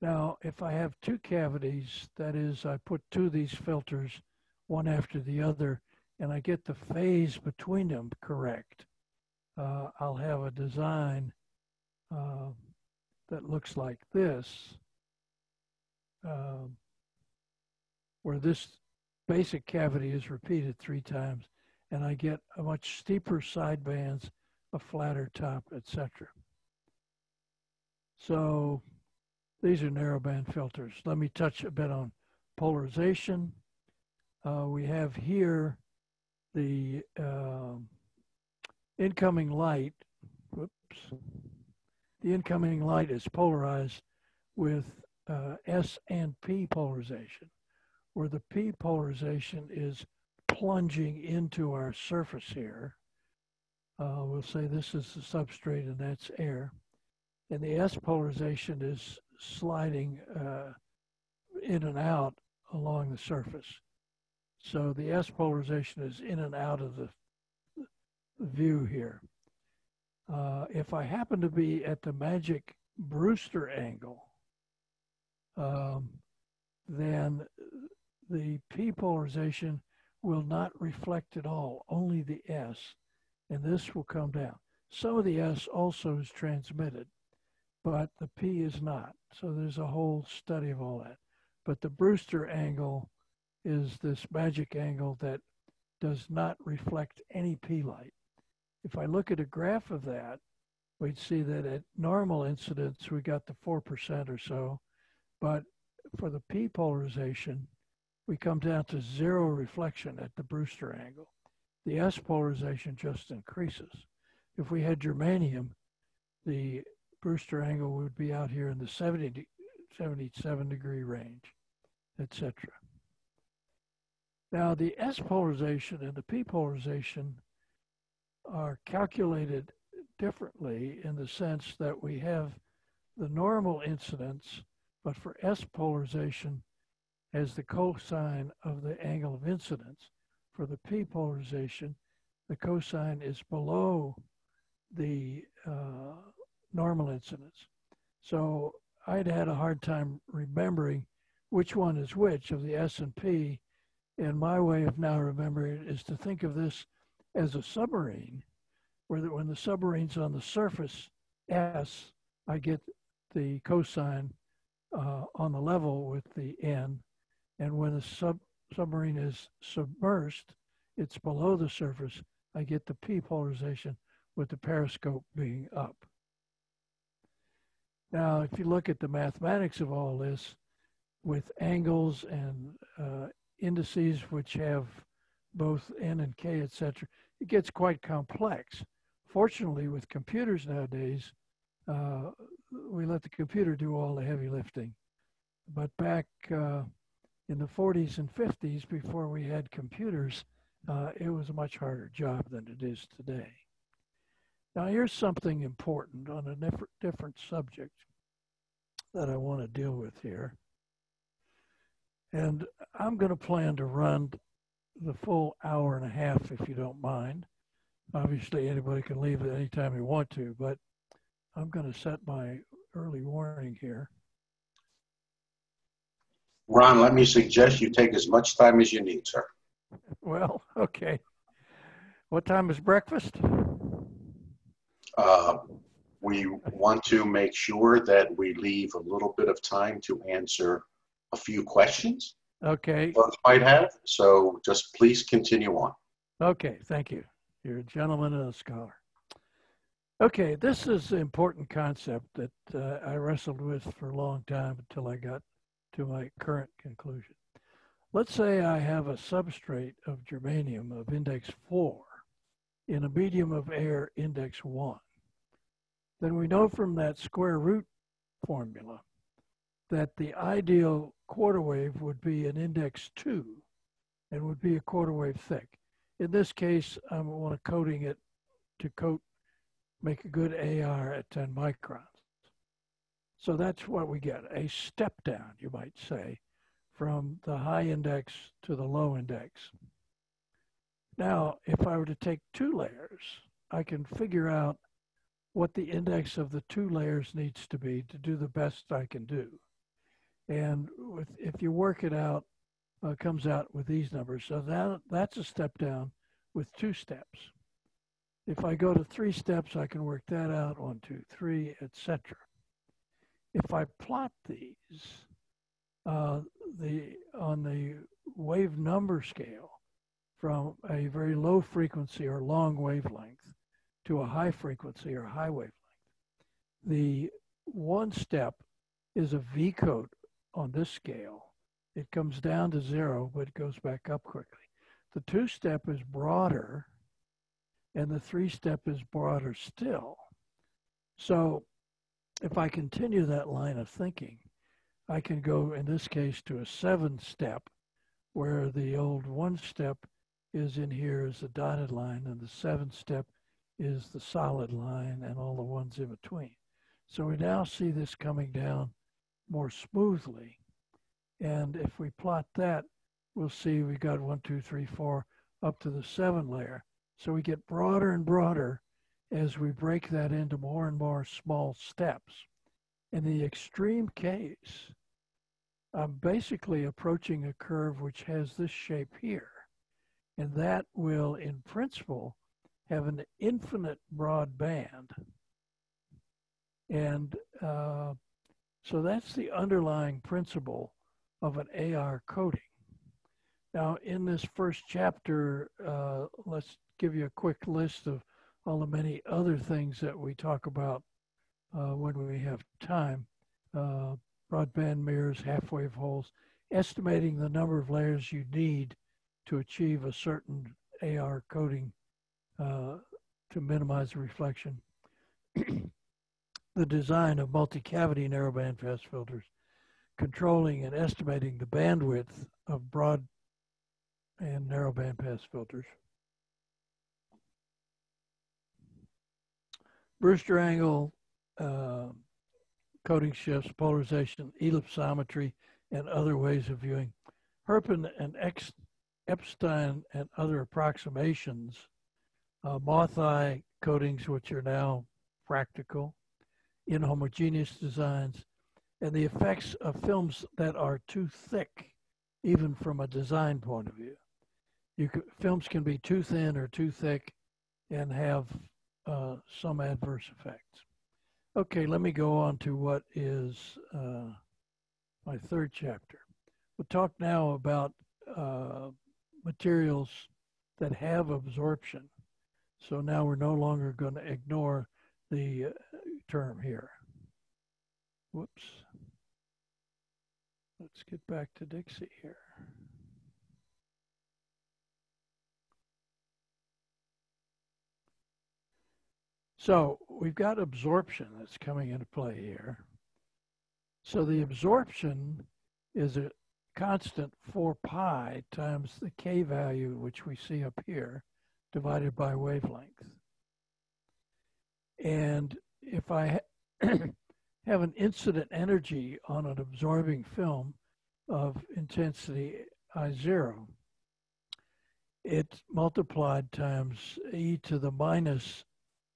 B: Now, if I have two cavities, that is, I put two of these filters, one after the other, and I get the phase between them correct, uh, I'll have a design uh, that looks like this, uh, where this basic cavity is repeated three times and I get a much steeper side bands, a flatter top, etc. So these are narrowband filters. Let me touch a bit on polarization. Uh, we have here the uh, incoming light, whoops, the incoming light is polarized with uh, S and P polarization, where the P polarization is plunging into our surface here. Uh, we'll say this is the substrate and that's air. And the S polarization is sliding uh, in and out along the surface. So the S polarization is in and out of the view here. Uh, if I happen to be at the magic Brewster angle, um, then the P polarization will not reflect at all, only the S, and this will come down. Some of the S also is transmitted, but the P is not. So there's a whole study of all that. But the Brewster angle is this magic angle that does not reflect any P light. If I look at a graph of that, we'd see that at normal incidence, we got the 4% or so. But for the P polarization, we come down to zero reflection at the Brewster angle. The S polarization just increases. If we had germanium, the Brewster angle would be out here in the 70, 77 degree range, etc. Now the S polarization and the P polarization are calculated differently in the sense that we have the normal incidence, but for S polarization, as the cosine of the angle of incidence. For the p polarization, the cosine is below the uh, normal incidence. So I'd had a hard time remembering which one is which of the S and P. And my way of now remembering it is to think of this as a submarine, where the, when the submarine's on the surface, S, I get the cosine uh, on the level with the N, and when the sub submarine is submerged, it's below the surface. I get the P polarization with the periscope being up. Now, if you look at the mathematics of all this, with angles and uh, indices which have both n and k, etc., it gets quite complex. Fortunately, with computers nowadays, uh, we let the computer do all the heavy lifting. But back uh, in the 40s and 50s, before we had computers, uh, it was a much harder job than it is today. Now, here's something important on a different, different subject that I want to deal with here. And I'm going to plan to run the full hour and a half if you don't mind. Obviously, anybody can leave at any time you want to, but I'm going to set my early warning here.
A: Ron, let me suggest you take as much time as you need, sir.
B: Well, okay. What time is breakfast?
A: Uh, we want to make sure that we leave a little bit of time to answer a few questions
B: Okay,
A: might have. So just please continue on.
B: okay, thank you. You're a gentleman and a scholar. Okay, this is an important concept that uh, I wrestled with for a long time until I got to my current conclusion. Let's say I have a substrate of germanium of index 4 in a medium of air index 1. Then we know from that square root formula that the ideal quarter wave would be an index 2 and would be a quarter wave thick. In this case, I want to coating it to coat, make a good AR at 10 microns. So that's what we get, a step down, you might say, from the high index to the low index. Now, if I were to take two layers, I can figure out what the index of the two layers needs to be to do the best I can do. And with, if you work it out, uh, comes out with these numbers. So that, that's a step down with two steps. If I go to three steps, I can work that out, one, two, three, etc. If I plot these uh, the, on the wave number scale from a very low frequency or long wavelength to a high frequency or high wavelength, the one step is a V coat on this scale. It comes down to zero, but it goes back up quickly. The two step is broader, and the three step is broader still. So if I continue that line of thinking, I can go in this case to a seven step where the old one step is in here as a dotted line and the seven step is the solid line and all the ones in between. So we now see this coming down more smoothly. And if we plot that, we'll see we got one, two, three, four, up to the seven layer. So we get broader and broader as we break that into more and more small steps. In the extreme case, I'm basically approaching a curve which has this shape here. And that will, in principle, have an infinite broad band. And uh, so that's the underlying principle of an AR coating. Now, in this first chapter, uh, let's give you a quick list of all the many other things that we talk about uh, when we have time. Uh, broadband mirrors, half wave holes, estimating the number of layers you need to achieve a certain AR coating uh, to minimize reflection. the design of multi-cavity narrowband pass filters, controlling and estimating the bandwidth of broad and narrowband pass filters. Brewster angle, uh, coating shifts, polarization, ellipsometry, and other ways of viewing. Herpin and Epstein and other approximations, uh, moth eye coatings, which are now practical, inhomogeneous designs, and the effects of films that are too thick, even from a design point of view. You films can be too thin or too thick and have uh, some adverse effects. Okay, let me go on to what is uh, my third chapter. We'll talk now about uh, materials that have absorption. So now we're no longer going to ignore the uh, term here. Whoops. Let's get back to Dixie here. So we've got absorption that's coming into play here. So the absorption is a constant 4 pi times the k value, which we see up here, divided by wavelength. And if I have an incident energy on an absorbing film of intensity I zero, it's multiplied times e to the minus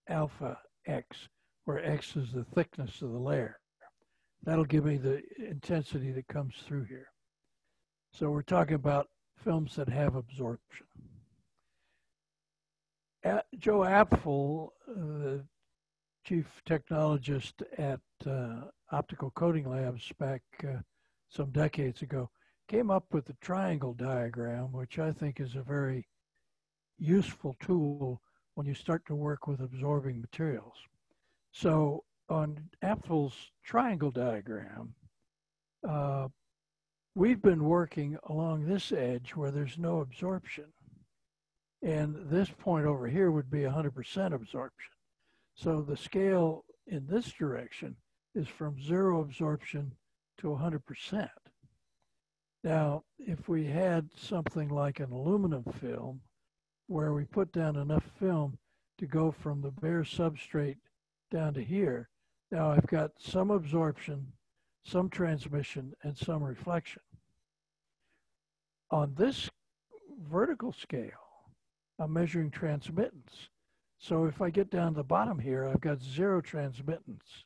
B: alpha x, where x is the thickness of the layer. That'll give me the intensity that comes through here. So we're talking about films that have absorption. Joe Apfel, the chief technologist at uh, Optical Coating Labs back uh, some decades ago, came up with the triangle diagram, which I think is a very useful tool when you start to work with absorbing materials. So on Apfel's triangle diagram, uh, we've been working along this edge where there's no absorption. And this point over here would be 100% absorption. So the scale in this direction is from zero absorption to 100%. Now, if we had something like an aluminum film where we put down enough film to go from the bare substrate down to here, now I've got some absorption, some transmission, and some reflection. On this vertical scale, I'm measuring transmittance. So if I get down to the bottom here, I've got zero transmittance.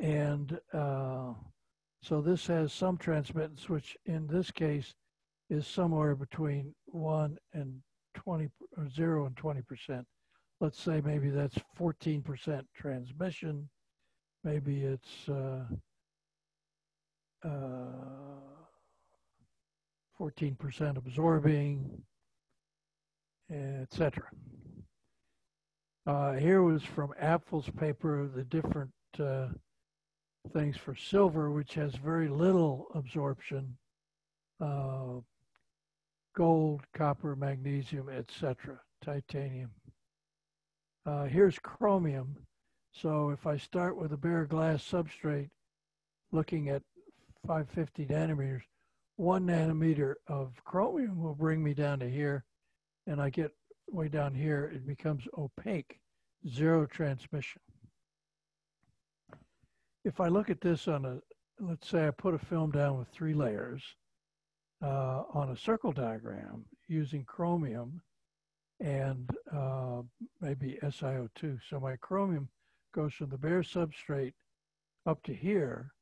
B: And uh, so this has some transmittance, which in this case is somewhere between 1 and 20, or 0 and 20%. Let's say maybe that's 14% transmission. Maybe it's uh, uh, 14% absorbing, etc. Uh, here was from Apfel's paper, the different uh, things for silver, which has very little absorption, uh, gold, copper, magnesium, etc., titanium. Uh, here's chromium. So if I start with a bare glass substrate, looking at 550 nanometers, one nanometer of chromium will bring me down to here, and I get way down here, it becomes opaque, zero transmission. If I look at this on a, let's say I put a film down with three layers uh, on a circle diagram using chromium and uh, maybe SiO2. So my chromium goes from the bare substrate up to here.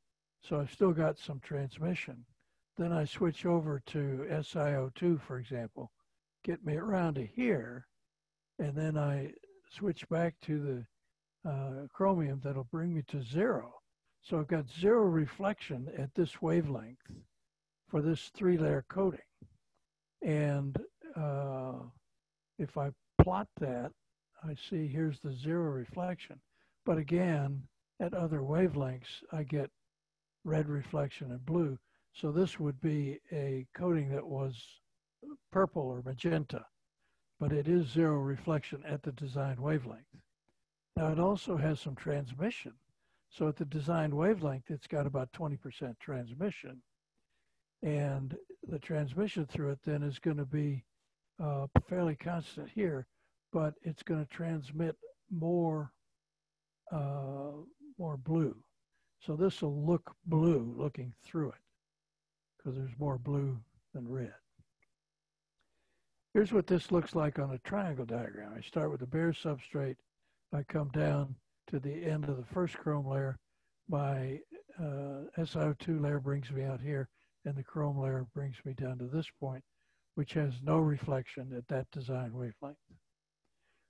B: So I've still got some transmission. Then I switch over to SiO2, for example, get me around to here, and then I switch back to the uh, chromium that'll bring me to zero. So I've got zero reflection at this wavelength for this three layer coating. And uh, if I plot that, I see here's the zero reflection. But again, at other wavelengths, I get red reflection and blue. So this would be a coating that was purple or magenta, but it is zero reflection at the design wavelength. Now it also has some transmission. So at the design wavelength, it's got about 20% transmission. And the transmission through it then is going to be uh, fairly constant here, but it's going to transmit more, uh, more blue. So this will look blue looking through it because there's more blue than red. Here's what this looks like on a triangle diagram. I start with the bare substrate. I come down to the end of the first chrome layer. My uh, SiO2 layer brings me out here, and the chrome layer brings me down to this point, which has no reflection at that design wavelength.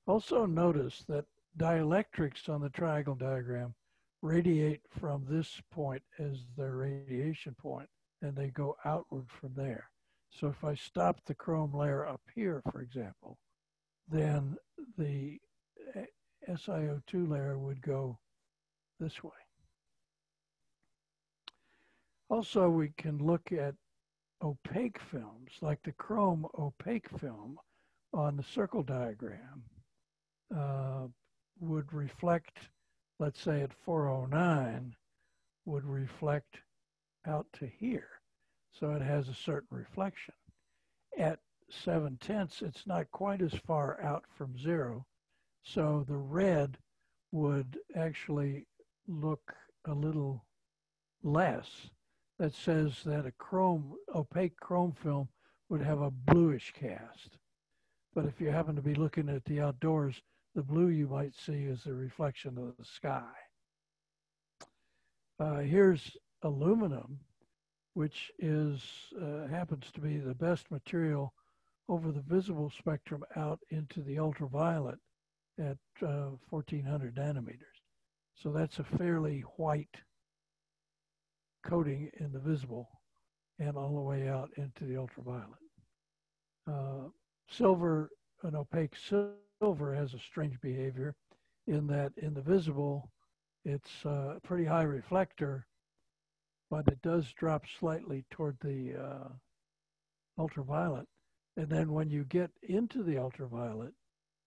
B: Also notice that dielectrics on the triangle diagram radiate from this point as their radiation point, and they go outward from there. So if I stop the chrome layer up here, for example, then the SiO2 layer would go this way. Also, we can look at opaque films, like the chrome opaque film on the circle diagram uh, would reflect, let's say at 409, would reflect out to here. So it has a certain reflection. At 7 tenths, it's not quite as far out from zero. So the red would actually look a little less. That says that a chrome, opaque chrome film would have a bluish cast. But if you happen to be looking at the outdoors, the blue you might see is a reflection of the sky. Uh, here's aluminum, which is uh, happens to be the best material over the visible spectrum out into the ultraviolet at uh, 1400 nanometers. So that's a fairly white coating in the visible and all the way out into the ultraviolet. Uh, silver, an opaque silver has a strange behavior in that in the visible, it's a pretty high reflector, but it does drop slightly toward the uh, ultraviolet. And then when you get into the ultraviolet,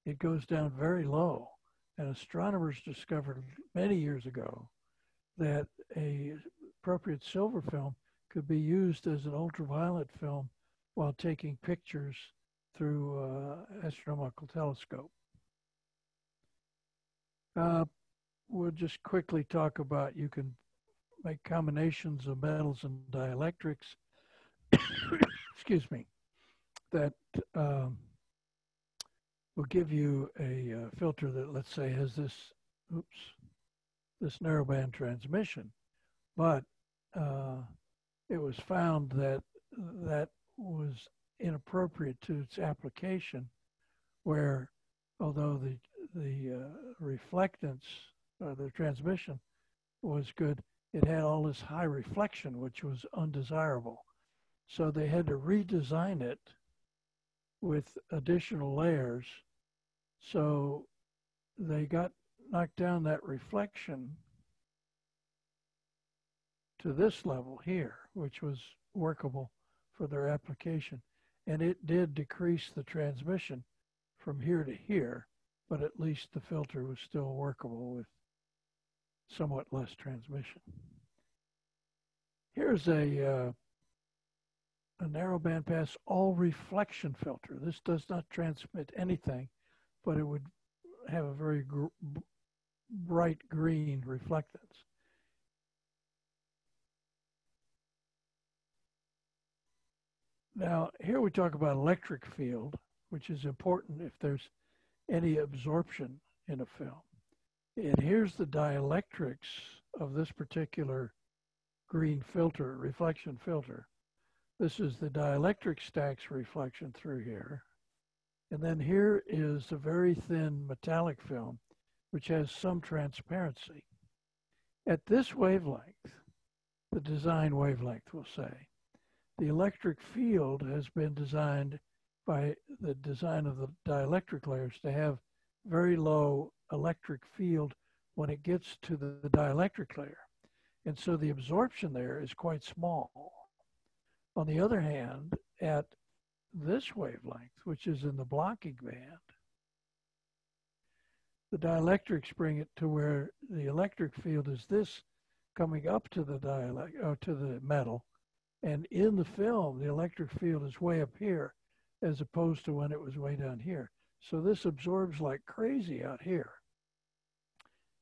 B: it goes down very low. And astronomers discovered many years ago that a appropriate silver film could be used as an ultraviolet film while taking pictures through uh, astronomical telescope. Uh, we'll just quickly talk about you can make combinations of metals and dielectrics. Excuse me. That um, will give you a uh, filter that, let's say, has this, oops, this narrowband transmission, but uh, it was found that that was inappropriate to its application, where although the the uh, reflectance, uh, the transmission was good, it had all this high reflection, which was undesirable. So they had to redesign it with additional layers. So they got knocked down that reflection to this level here, which was workable for their application. And it did decrease the transmission from here to here, but at least the filter was still workable with somewhat less transmission. Here's a, uh, a narrow bandpass all reflection filter. This does not transmit anything, but it would have a very gr bright green reflectance. Now, here we talk about electric field, which is important if there's any absorption in a film. And here's the dielectrics of this particular green filter, reflection filter. This is the dielectric stacks reflection through here. And then here is a very thin metallic film, which has some transparency. At this wavelength, the design wavelength, we'll say, the electric field has been designed by the design of the dielectric layers to have very low electric field when it gets to the, the dielectric layer. And so the absorption there is quite small. On the other hand, at this wavelength, which is in the blocking band, the dielectrics bring it to where the electric field is this coming up to the dielect or uh, to the metal and in the film, the electric field is way up here as opposed to when it was way down here. So this absorbs like crazy out here.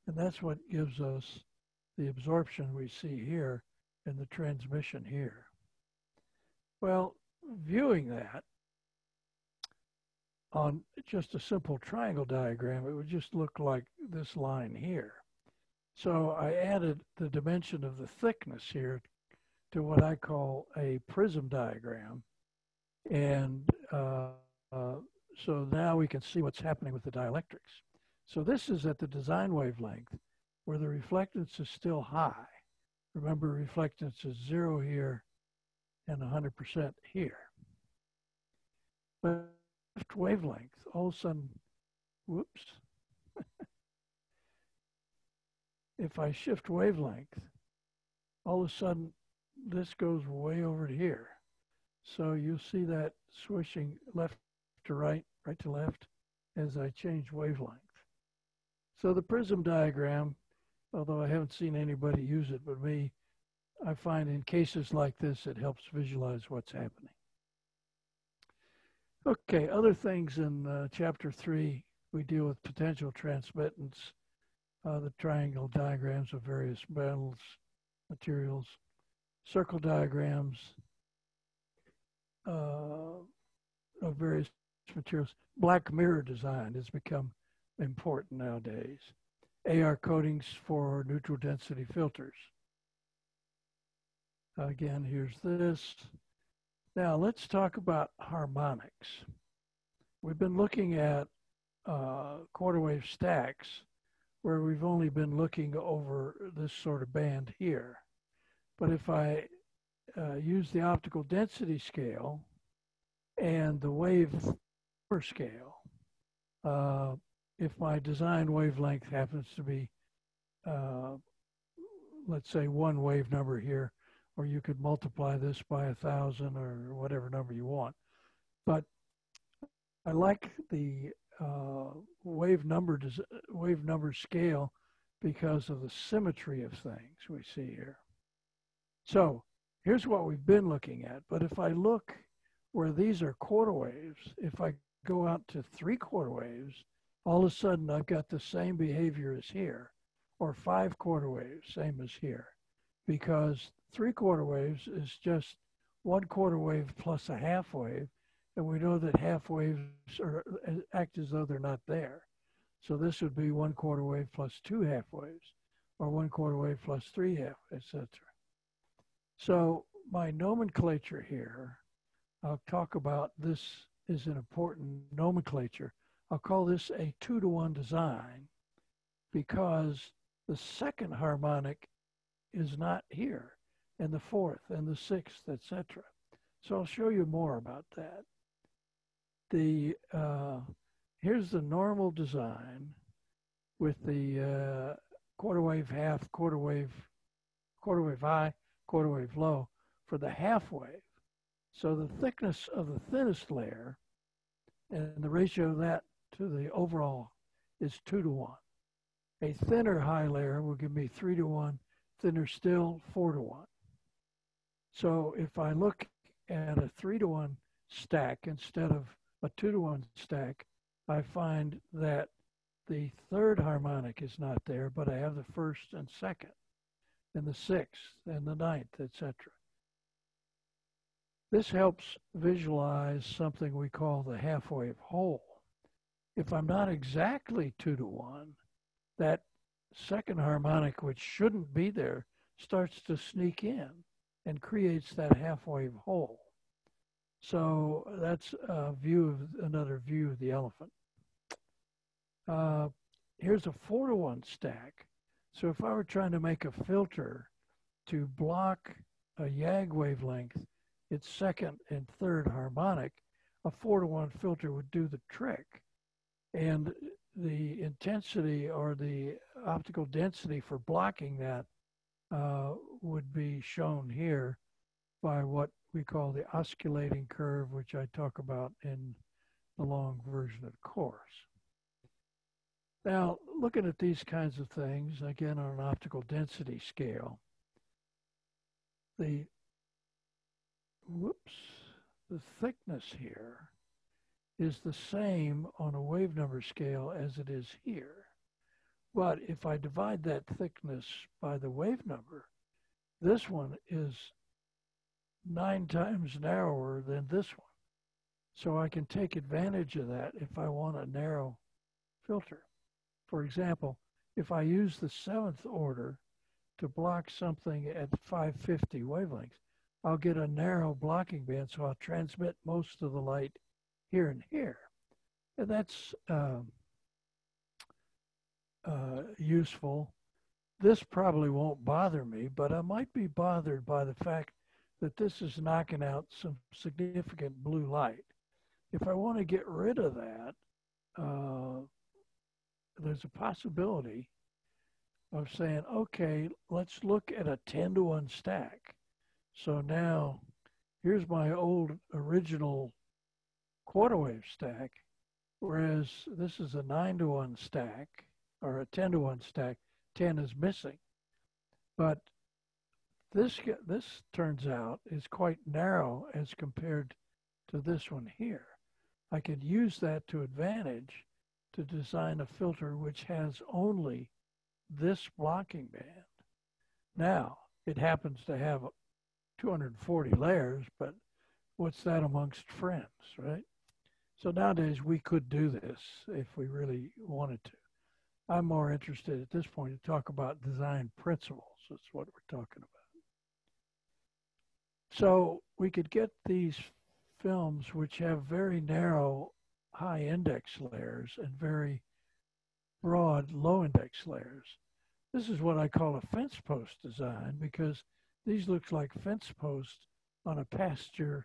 B: And that's what gives us the absorption we see here and the transmission here. Well, viewing that on just a simple triangle diagram, it would just look like this line here. So I added the dimension of the thickness here to what I call a prism diagram. And uh, uh, so now we can see what's happening with the dielectrics. So this is at the design wavelength where the reflectance is still high. Remember, reflectance is zero here and 100% here. But wavelength, all of a sudden, whoops. if I shift wavelength, all of a sudden this goes way over here. So you'll see that swishing left to right, right to left, as I change wavelength. So the prism diagram, although I haven't seen anybody use it but me, I find in cases like this, it helps visualize what's happening. Okay, other things in uh, chapter three, we deal with potential transmittance, uh, the triangle diagrams of various metals, materials, circle diagrams uh, of various materials. Black mirror design has become important nowadays. AR coatings for neutral density filters. Again, here's this. Now let's talk about harmonics. We've been looking at uh, quarter wave stacks where we've only been looking over this sort of band here. But if I uh, use the optical density scale and the wave scale, uh, if my design wavelength happens to be, uh, let's say one wave number here, or you could multiply this by a thousand or whatever number you want. But I like the uh, wave number wave number scale because of the symmetry of things we see here. So here's what we've been looking at. But if I look where these are quarter waves, if I go out to three quarter waves, all of a sudden I've got the same behavior as here, or five quarter waves, same as here, because three quarter waves is just one quarter wave plus a half wave, and we know that half waves are, act as though they're not there. So this would be one quarter wave plus two half waves, or one quarter wave plus three half, etc. So my nomenclature here, I'll talk about this is an important nomenclature. I'll call this a two to one design because the second harmonic is not here and the fourth and the sixth, etc. So I'll show you more about that. The uh, here's the normal design with the uh, quarter wave half, quarter wave, quarter wave high, quarter wave low for the half wave. So the thickness of the thinnest layer and the ratio of that to the overall is two to one. A thinner high layer will give me three to one, thinner still four to one. So if I look at a three to one stack instead of a two to one stack, I find that the third harmonic is not there, but I have the first and second, and the sixth and the ninth, etc. This helps visualize something we call the half wave hole. If I'm not exactly two to one, that second harmonic, which shouldn't be there, starts to sneak in and creates that half wave hole. So that's a view of another view of the elephant. Uh, here's a four to one stack. So if I were trying to make a filter to block a YAG wavelength, its second and third harmonic, a four to one filter would do the trick. And the intensity or the optical density for blocking that uh, would be shown here by what we call the osculating curve, which I talk about in the long version of the course. Now, looking at these kinds of things, again on an optical density scale, the, whoops, the thickness here is the same on a wave number scale as it is here. But if I divide that thickness by the wave number, this one is nine times narrower than this one. So I can take advantage of that if I want a narrow filter. For example, if I use the seventh order to block something at 550 wavelengths, I'll get a narrow blocking band, so I'll transmit most of the light here and here. And that's um, uh, useful. This probably won't bother me, but I might be bothered by the fact that this is knocking out some significant blue light. If I want to get rid of that, uh, there's a possibility of saying, okay, let's look at a 10 to 1 stack. So now here's my old original quarter wave stack, whereas this is a 9 to 1 stack or a 10 to 1 stack. 10 is missing. But this, this turns out is quite narrow as compared to this one here. I could use that to advantage to design a filter which has only this blocking band. Now, it happens to have 240 layers, but what's that amongst friends, right? So nowadays we could do this if we really wanted to. I'm more interested at this point to talk about design principles. That's what we're talking about. So we could get these films which have very narrow high index layers and very broad low index layers. This is what I call a fence post design because these look like fence posts on a pasture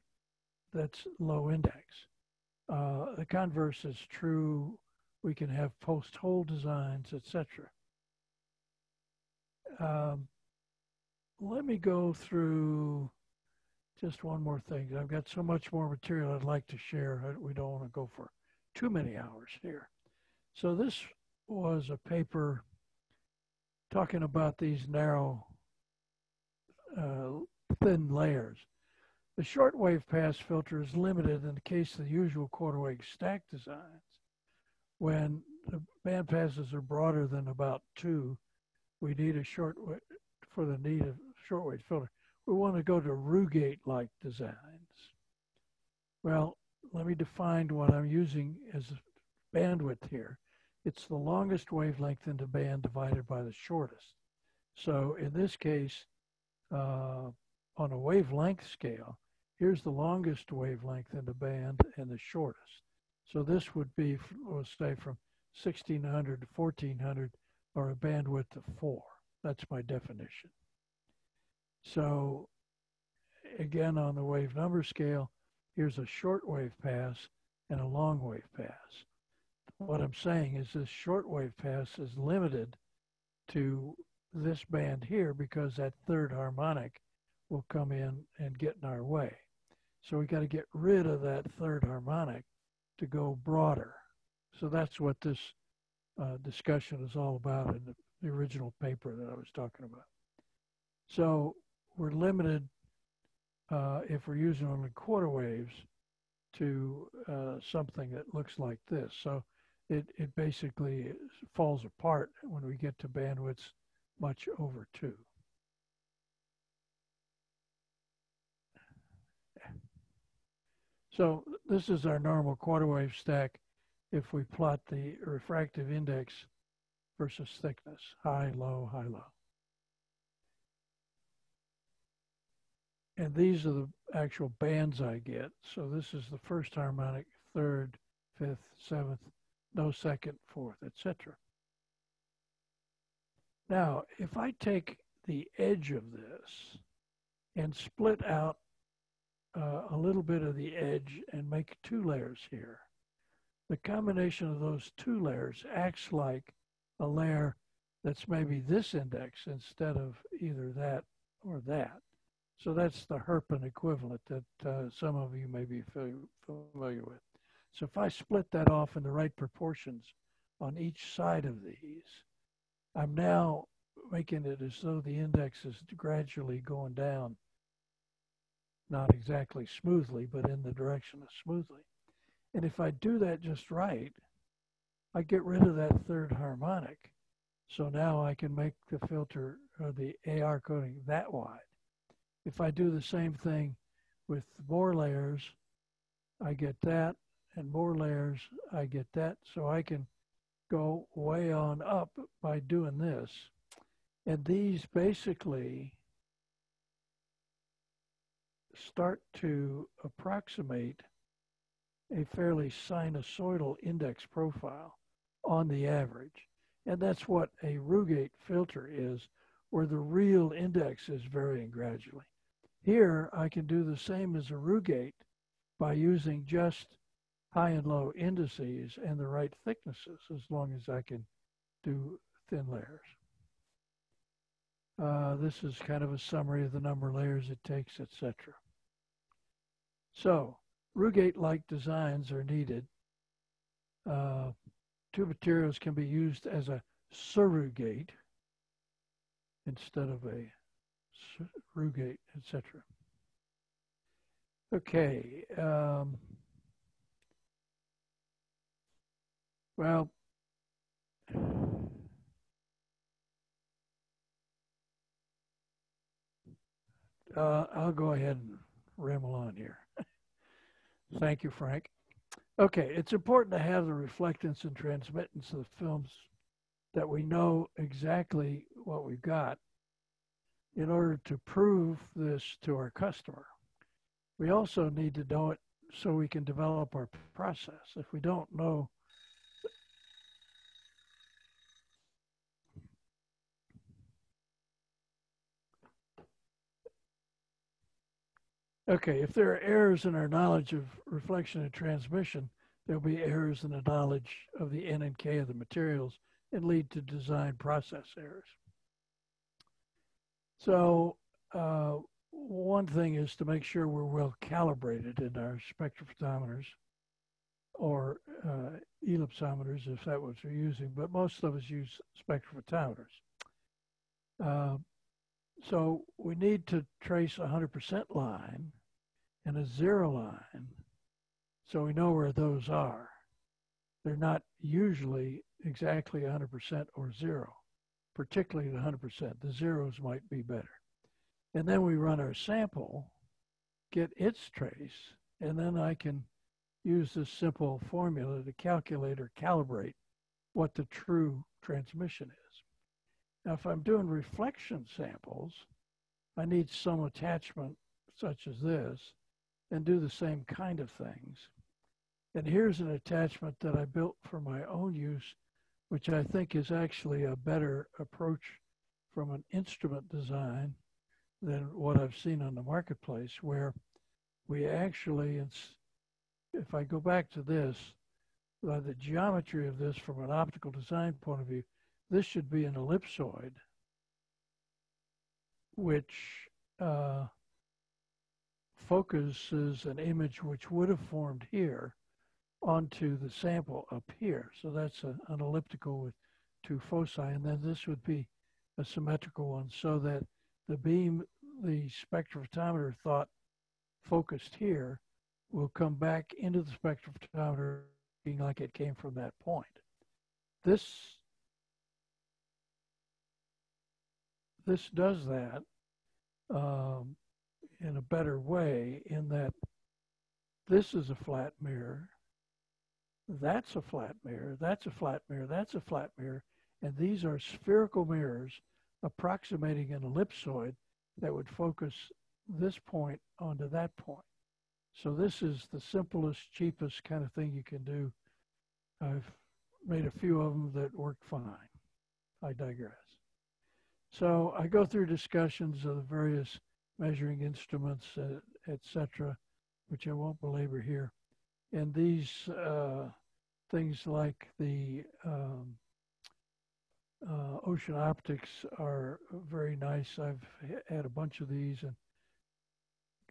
B: that's low index. Uh, the converse is true. We can have post hole designs, etc. Um, let me go through just one more thing. I've got so much more material I'd like to share. We don't want to go for too many hours here. So this was a paper talking about these narrow, uh, thin layers. The shortwave pass filter is limited in the case of the usual quarter wave stack designs. When the band passes are broader than about two, we need a short for the need of shortwave filter. We want to go to Rugate-like designs. Well, let me define what I'm using as bandwidth here. It's the longest wavelength in the band divided by the shortest. So in this case, uh, on a wavelength scale, here's the longest wavelength in the band and the shortest. So this would be, let's say, from 1600 to 1400 or a bandwidth of four. That's my definition. So again, on the wave number scale, here's a short wave pass and a long wave pass. What I'm saying is this short wave pass is limited to this band here because that third harmonic will come in and get in our way. So we got to get rid of that third harmonic to go broader. So that's what this uh, discussion is all about in the, the original paper that I was talking about. So we're limited uh, if we're using only quarter waves to uh, something that looks like this. So it, it basically falls apart when we get to bandwidths much over two. So this is our normal quarter wave stack if we plot the refractive index versus thickness, high, low, high, low. And these are the actual bands I get. So this is the first harmonic, third, fifth, seventh, no second, fourth, etc. Now, if I take the edge of this and split out uh, a little bit of the edge and make two layers here, the combination of those two layers acts like a layer that's maybe this index instead of either that or that. So that's the Herpin equivalent that uh, some of you may be familiar with. So if I split that off in the right proportions on each side of these, I'm now making it as though the index is gradually going down, not exactly smoothly, but in the direction of smoothly. And if I do that just right, I get rid of that third harmonic. So now I can make the filter or the AR coating that wide. If I do the same thing with more layers, I get that, and more layers, I get that. So I can go way on up by doing this. And these basically start to approximate a fairly sinusoidal index profile on the average. And that's what a Rugate filter is, where the real index is varying gradually. Here, I can do the same as a Rugate by using just high and low indices and the right thicknesses as long as I can do thin layers. Uh, this is kind of a summary of the number of layers it takes, etc. So, Rugate-like designs are needed. Uh, two materials can be used as a surrogate instead of a Rugate, etc. Okay. Um, well, uh, I'll go ahead and ramble on here. Thank you, Frank. Okay, it's important to have the reflectance and transmittance of the films that we know exactly what we've got in order to prove this to our customer. We also need to know it so we can develop our process. If we don't know Okay, if there are errors in our knowledge of reflection and transmission, there'll be errors in the knowledge of the N and K of the materials and lead to design process errors. So uh, one thing is to make sure we're well calibrated in our spectrophotometers or uh, ellipsometers if that what we're using, but most of us use spectrophotometers. Uh, so we need to trace a 100% line and a zero line so we know where those are. They're not usually exactly 100% or zero, particularly the 100%. The zeros might be better. And then we run our sample, get its trace, and then I can use this simple formula to calculate or calibrate what the true transmission is. Now, if I'm doing reflection samples, I need some attachment such as this and do the same kind of things. And here's an attachment that I built for my own use, which I think is actually a better approach from an instrument design than what I've seen on the marketplace, where we actually, if I go back to this, the geometry of this from an optical design point of view, this should be an ellipsoid, which uh, focuses an image which would have formed here onto the sample up here. So that's a, an elliptical with two foci, and then this would be a symmetrical one so that the beam the spectrophotometer thought focused here will come back into the spectrophotometer being like it came from that point. This this does that um, in a better way in that this is a flat mirror, that's a flat mirror, that's a flat mirror, that's a flat mirror, and these are spherical mirrors approximating an ellipsoid that would focus this point onto that point. So this is the simplest, cheapest kind of thing you can do. I've made a few of them that work fine. I digress. So I go through discussions of the various measuring instruments, uh, etc., which I won't belabor here. And these uh, things like the um, uh, Ocean Optics are very nice. I've had a bunch of these and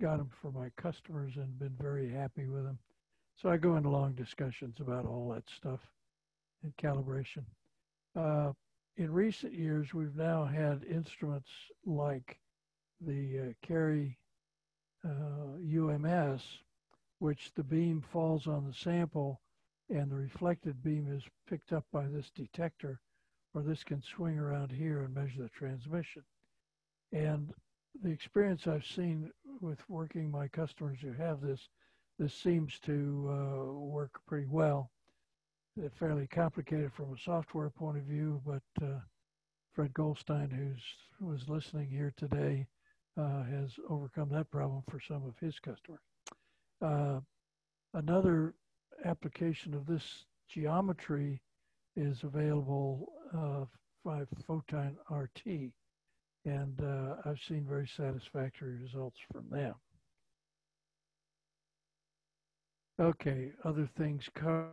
B: got them for my customers and been very happy with them. So I go into long discussions about all that stuff and calibration. Uh, in recent years, we've now had instruments like the uh, Cary uh, UMS, which the beam falls on the sample and the reflected beam is picked up by this detector or this can swing around here and measure the transmission. And the experience I've seen with working my customers who have this, this seems to uh, work pretty well. It's fairly complicated from a software point of view, but uh, Fred Goldstein, who's was listening here today, uh, has overcome that problem for some of his customers. Uh, another application of this geometry is available uh, by Photon RT, and uh, I've seen very satisfactory results from them. Okay, other things covered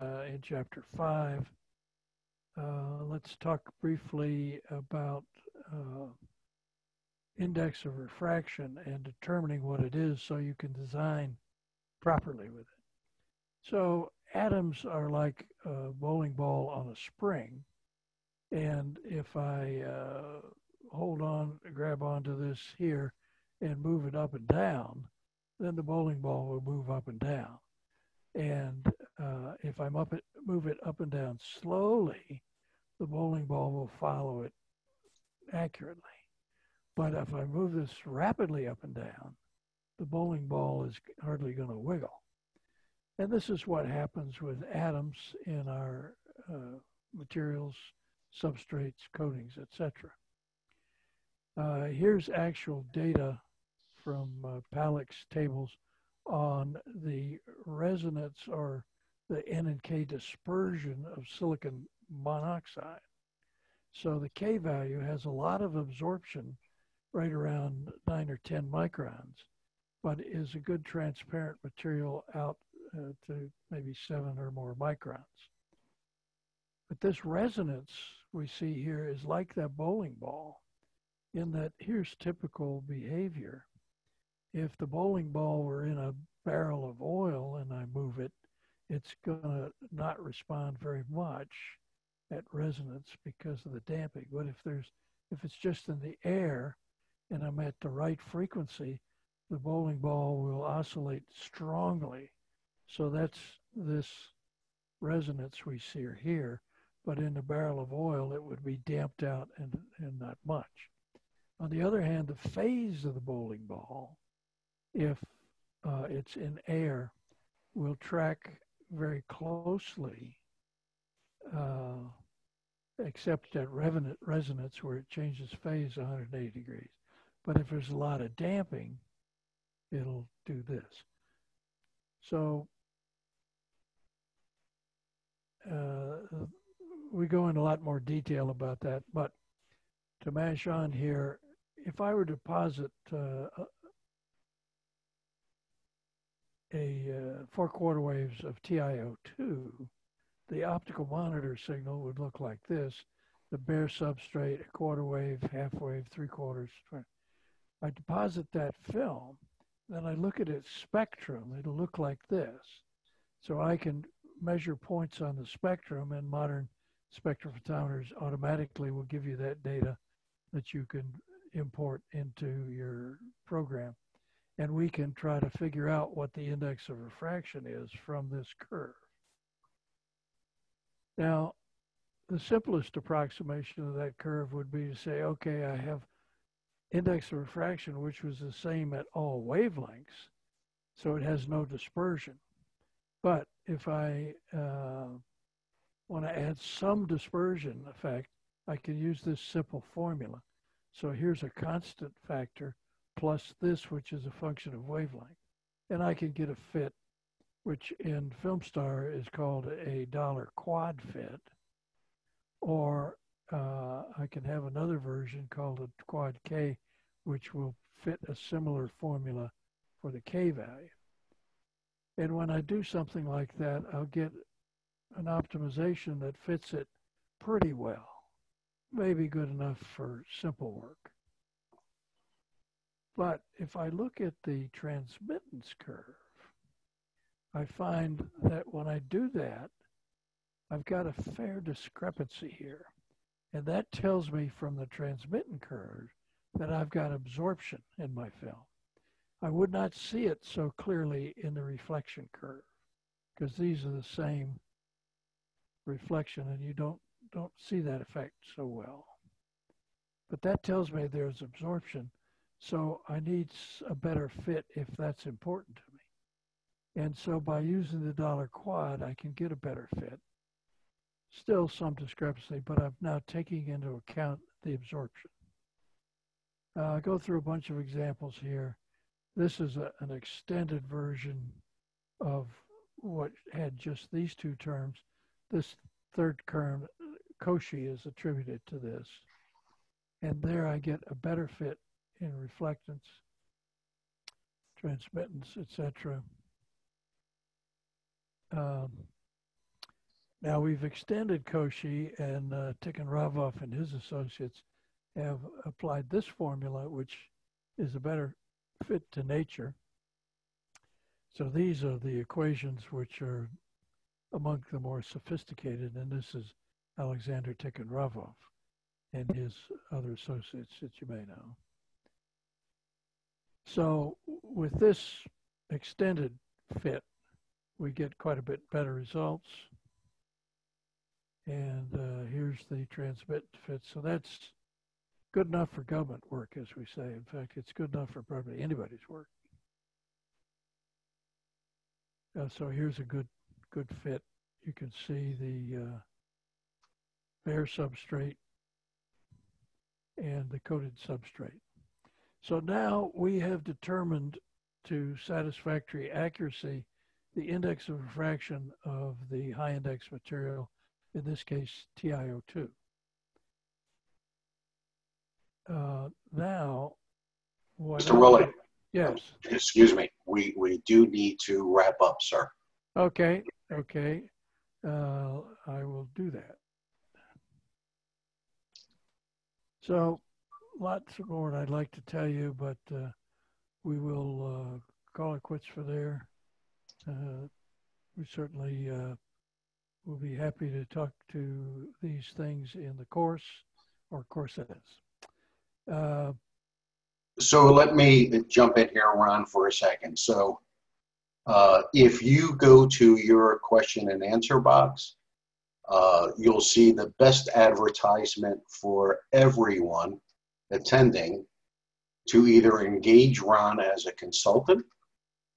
B: uh, in chapter five. Uh, let's talk briefly about uh, index of refraction and determining what it is so you can design properly with it. So atoms are like a bowling ball on a spring. And if I uh, hold on, grab onto this here and move it up and down, then the bowling ball will move up and down. And uh, if I move it up and down slowly, the bowling ball will follow it accurately. But if I move this rapidly up and down, the bowling ball is hardly going to wiggle. And this is what happens with atoms in our uh, materials, substrates, coatings, etc. Uh, here's actual data from uh, Palik's tables on the resonance or the N and K dispersion of silicon monoxide. So the K value has a lot of absorption right around nine or 10 microns, but is a good transparent material out uh, to maybe seven or more microns. But this resonance we see here is like that bowling ball in that here's typical behavior. If the bowling ball were in a barrel of oil and I move it, it's going to not respond very much at resonance because of the damping. But if there's if it's just in the air and I'm at the right frequency, the bowling ball will oscillate strongly. So that's this resonance we see here. But in a barrel of oil, it would be damped out and, and not much. On the other hand, the phase of the bowling ball, if uh, it's in air, will track very closely, uh, except at resonance where it changes phase 180 degrees. But if there's a lot of damping, it'll do this. So uh, we go into a lot more detail about that, but to mash on here, if I were to deposit uh, a uh, four quarter waves of TiO2, the optical monitor signal would look like this. The bare substrate, a quarter wave, half wave, three quarters. I deposit that film, then I look at its spectrum. It'll look like this. So I can measure points on the spectrum and modern spectrophotometers automatically will give you that data that you can import into your program and we can try to figure out what the index of refraction is from this curve. Now, the simplest approximation of that curve would be to say, okay, I have index of refraction, which was the same at all wavelengths, so it has no dispersion. But if I uh, want to add some dispersion effect, I can use this simple formula. So here's a constant factor plus this, which is a function of wavelength. And I can get a fit, which in FilmStar is called a dollar quad fit. Or uh, I can have another version called a quad K, which will fit a similar formula for the K value. And when I do something like that, I'll get an optimization that fits it pretty well. Maybe good enough for simple work. But if I look at the transmittance curve, I find that when I do that, I've got a fair discrepancy here. And that tells me from the transmitting curve that I've got absorption in my film. I would not see it so clearly in the reflection curve because these are the same reflection and you don't, don't see that effect so well. But that tells me there's absorption so I need a better fit if that's important to me. And so by using the dollar quad, I can get a better fit. Still some discrepancy, but I'm now taking into account the absorption. Uh, I'll go through a bunch of examples here. This is a, an extended version of what had just these two terms. This third term, Cauchy, is attributed to this. And there I get a better fit in reflectance, transmittance, etc. Um, now we've extended Cauchy and uh, Tikhonravov and his associates have applied this formula, which is a better fit to nature. So these are the equations which are among the more sophisticated, and this is Alexander Tikhonravov and his other associates that you may know. So with this extended fit, we get quite a bit better results. And uh, here's the transmit fit. So that's good enough for government work, as we say. In fact, it's good enough for probably anybody's work. Uh, so here's a good good fit. You can see the uh, bare substrate and the coated substrate. So now we have determined to satisfactory accuracy the index of refraction of the high index material, in this case TiO2. Uh, now,
A: Mr. Willey,
B: Yes.
A: excuse me, we, we do need to wrap up, sir.
B: Okay. Okay. Uh, I will do that. So, lots more I'd like to tell you, but uh, we will uh, call it quits for there. Uh, we certainly will be happy to talk to these things in the course or courses. Uh,
A: So let me jump in here, Ron, for a second. So uh, if you go to your question and answer box, uh, you'll see the best advertisement for everyone attending to either engage Ron as a consultant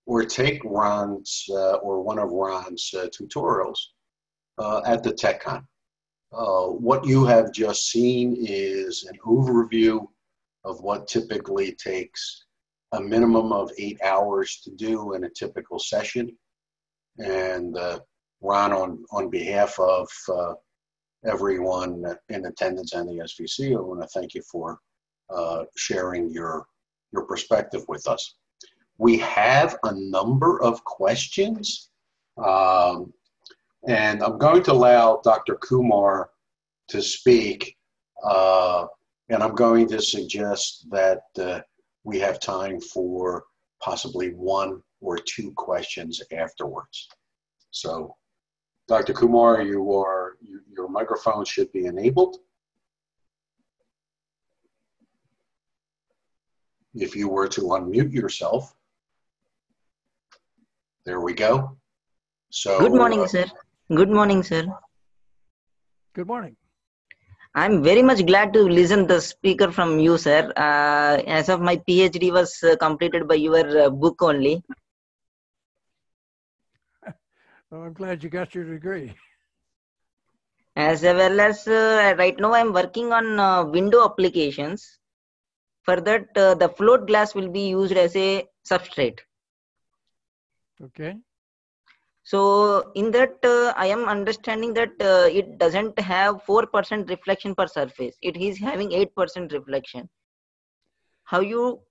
A: or take Ron's uh, or one of Ron's uh, tutorials uh, at the TechCon. Uh, what you have just seen is an overview of what typically takes a minimum of eight hours to do in a typical session. And uh, Ron, on, on behalf of uh, everyone in attendance and the SVC, I want to thank you for uh, sharing your, your perspective with us. We have a number of questions, um, and I'm going to allow Dr. Kumar to speak, uh, and I'm going to suggest that uh, we have time for possibly one or two questions afterwards. So, Dr. Kumar, you are, you, your microphone should be enabled. If you were to unmute yourself. There we go. So.
C: Good morning,
A: uh,
C: sir. Good morning, sir.
B: good morning.
C: I'm very much glad to listen the speaker from you, sir. Uh, as of my PhD was uh, completed by your uh, book only.
B: Well, I'm glad you got your degree.
C: As well as uh, right now, I'm working on uh, window applications. For that, uh, the float glass will be used as a substrate.
B: Okay.
C: So in that, uh, I am understanding that uh, it doesn't have 4% reflection per surface. It is having 8% reflection. How you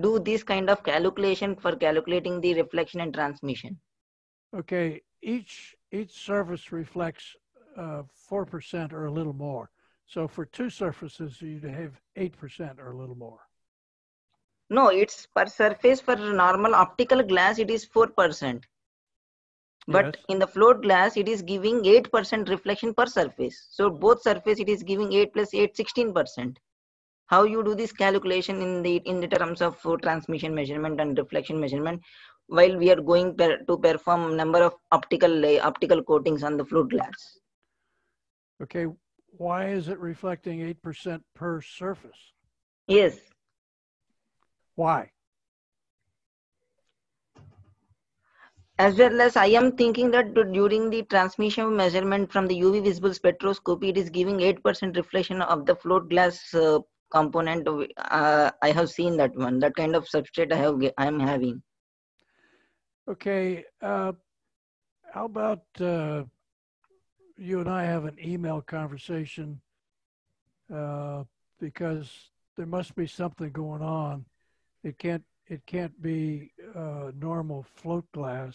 C: do this kind of calculation for calculating the reflection and transmission?
B: Okay. Each each surface reflects uh, four percent or a little more. So for two surfaces, you'd have eight percent or a little more.
C: No, it's per surface for normal optical glass, it is 4%. But
B: Yes.
C: in the float glass, it is giving 8% reflection per surface. So both surface, it is giving 8 plus 8, 16%. How you do this calculation in the in the terms of uh, transmission measurement and reflection measurement while we are going per, to perform number of optical la- optical coatings on the float glass?
B: Okay. Why is it reflecting eight percent per surface?
C: Yes.
B: Why?
C: As well as I am thinking that during the transmission measurement from the UV visible spectroscopy, it is giving 8% reflection of the float glass uh, component. of- Uh, I have seen that one. That kind of substrate I have. I am having.
B: Okay. Uh, how about uh, you and I have an email conversation uh, because there must be something going on. It can't. It can't be uh, normal float glass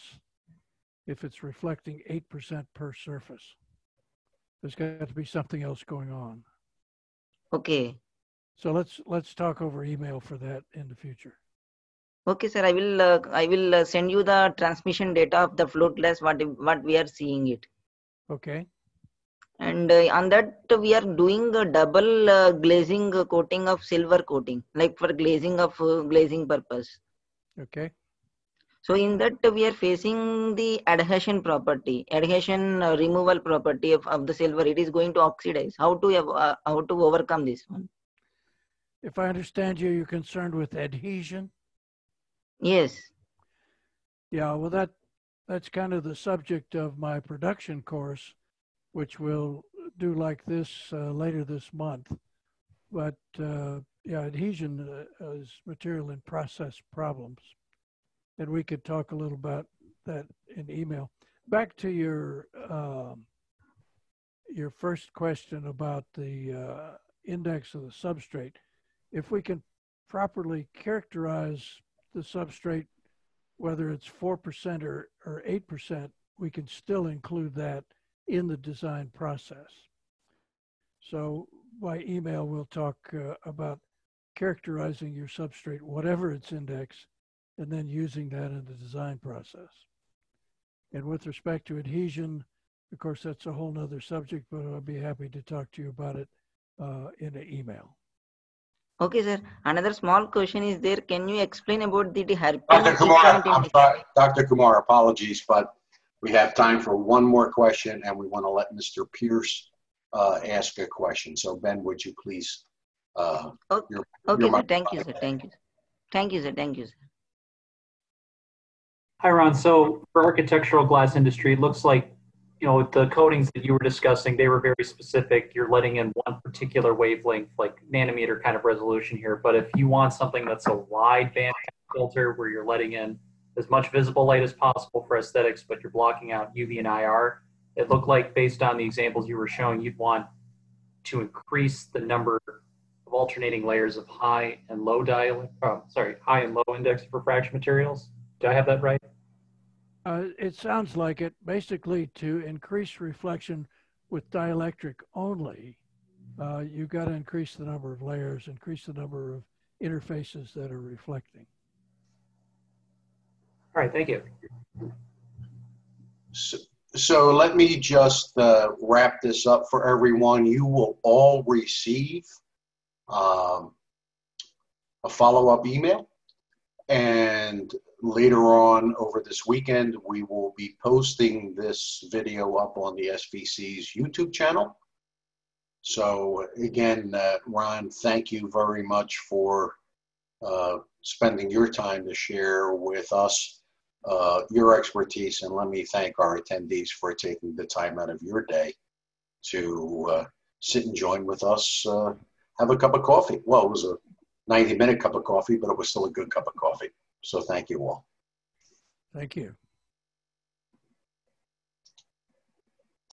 B: if it's reflecting eight percent per surface. There's got to be something else going on.
C: Okay.
B: So let's let's talk over email for that in the future.
C: Okay, sir. I will. Uh, I will uh, send you the transmission data of the float glass. What what we are seeing it.
B: Okay.
C: And uh, on that we are doing a double uh, glazing uh, coating of silver coating, like for glazing of uh, glazing purpose.
B: Okay.
C: So in that we are facing the adhesion property, adhesion uh, removal property of, of the silver. It is going to oxidize. How to uh, how to overcome this one?
B: If I understand you, you're concerned with adhesion.
C: Yes.
B: Yeah. Well, that that's kind of the subject of my production course, which we'll do like this uh, later this month. But uh, yeah, adhesion uh, is material and process problems. And we could talk a little about that in email. Back to your um, your first question about the uh, index of the substrate. If we can properly characterize the substrate, whether it's 4% or, or 8%, we can still include that in the design process. So by email, we'll talk uh, about characterizing your substrate, whatever its index, and then using that in the design process. And with respect to adhesion, of course, that's a whole nother subject, but I'll be happy to talk to you about it uh, in an email.
C: Okay, sir. Another small question is there. Can you explain about the, the
A: Dr. Kumar, I'm sorry, Dr. Kumar, apologies, but we have time for one more question and we want to let Mr. Pierce uh, ask a question. So Ben, would you please? uh,
C: Okay,
A: your-
C: okay,
A: your
C: sir. Thank you, sir. Thank you. Thank you, sir. Thank you, sir.
D: Hi, Ron. So for architectural glass industry, it looks like, you know, the coatings that you were discussing, they were very specific. You're letting in one particular wavelength, like nanometer kind of resolution here. But if you want something that's a wide band filter where you're letting in as much visible light as possible for aesthetics, but you're blocking out UV and IR, it looked like based on the examples you were showing, you'd want to increase the number of alternating layers of high and low dielectric, oh, sorry, high and low index refraction materials. Do I have that right?
B: Uh, it sounds like it. Basically, to increase reflection with dielectric only, uh, you've got to increase the number of layers, increase the number of interfaces that are reflecting.
D: All right, thank you.
A: So, so let me just uh, wrap this up for everyone. You will all receive um, a follow-up email. And later on over this weekend, we will be posting this video up on the SVC's YouTube channel. So again, uh, Ron, thank you very much for uh, spending your time to share with us uh, your expertise, and let me thank our attendees for taking the time out of your day to uh, sit and join with us, uh, have a cup of coffee. Well, it was a 90 minute cup of coffee, but it was still a good cup of coffee. So thank you all.
B: Thank you.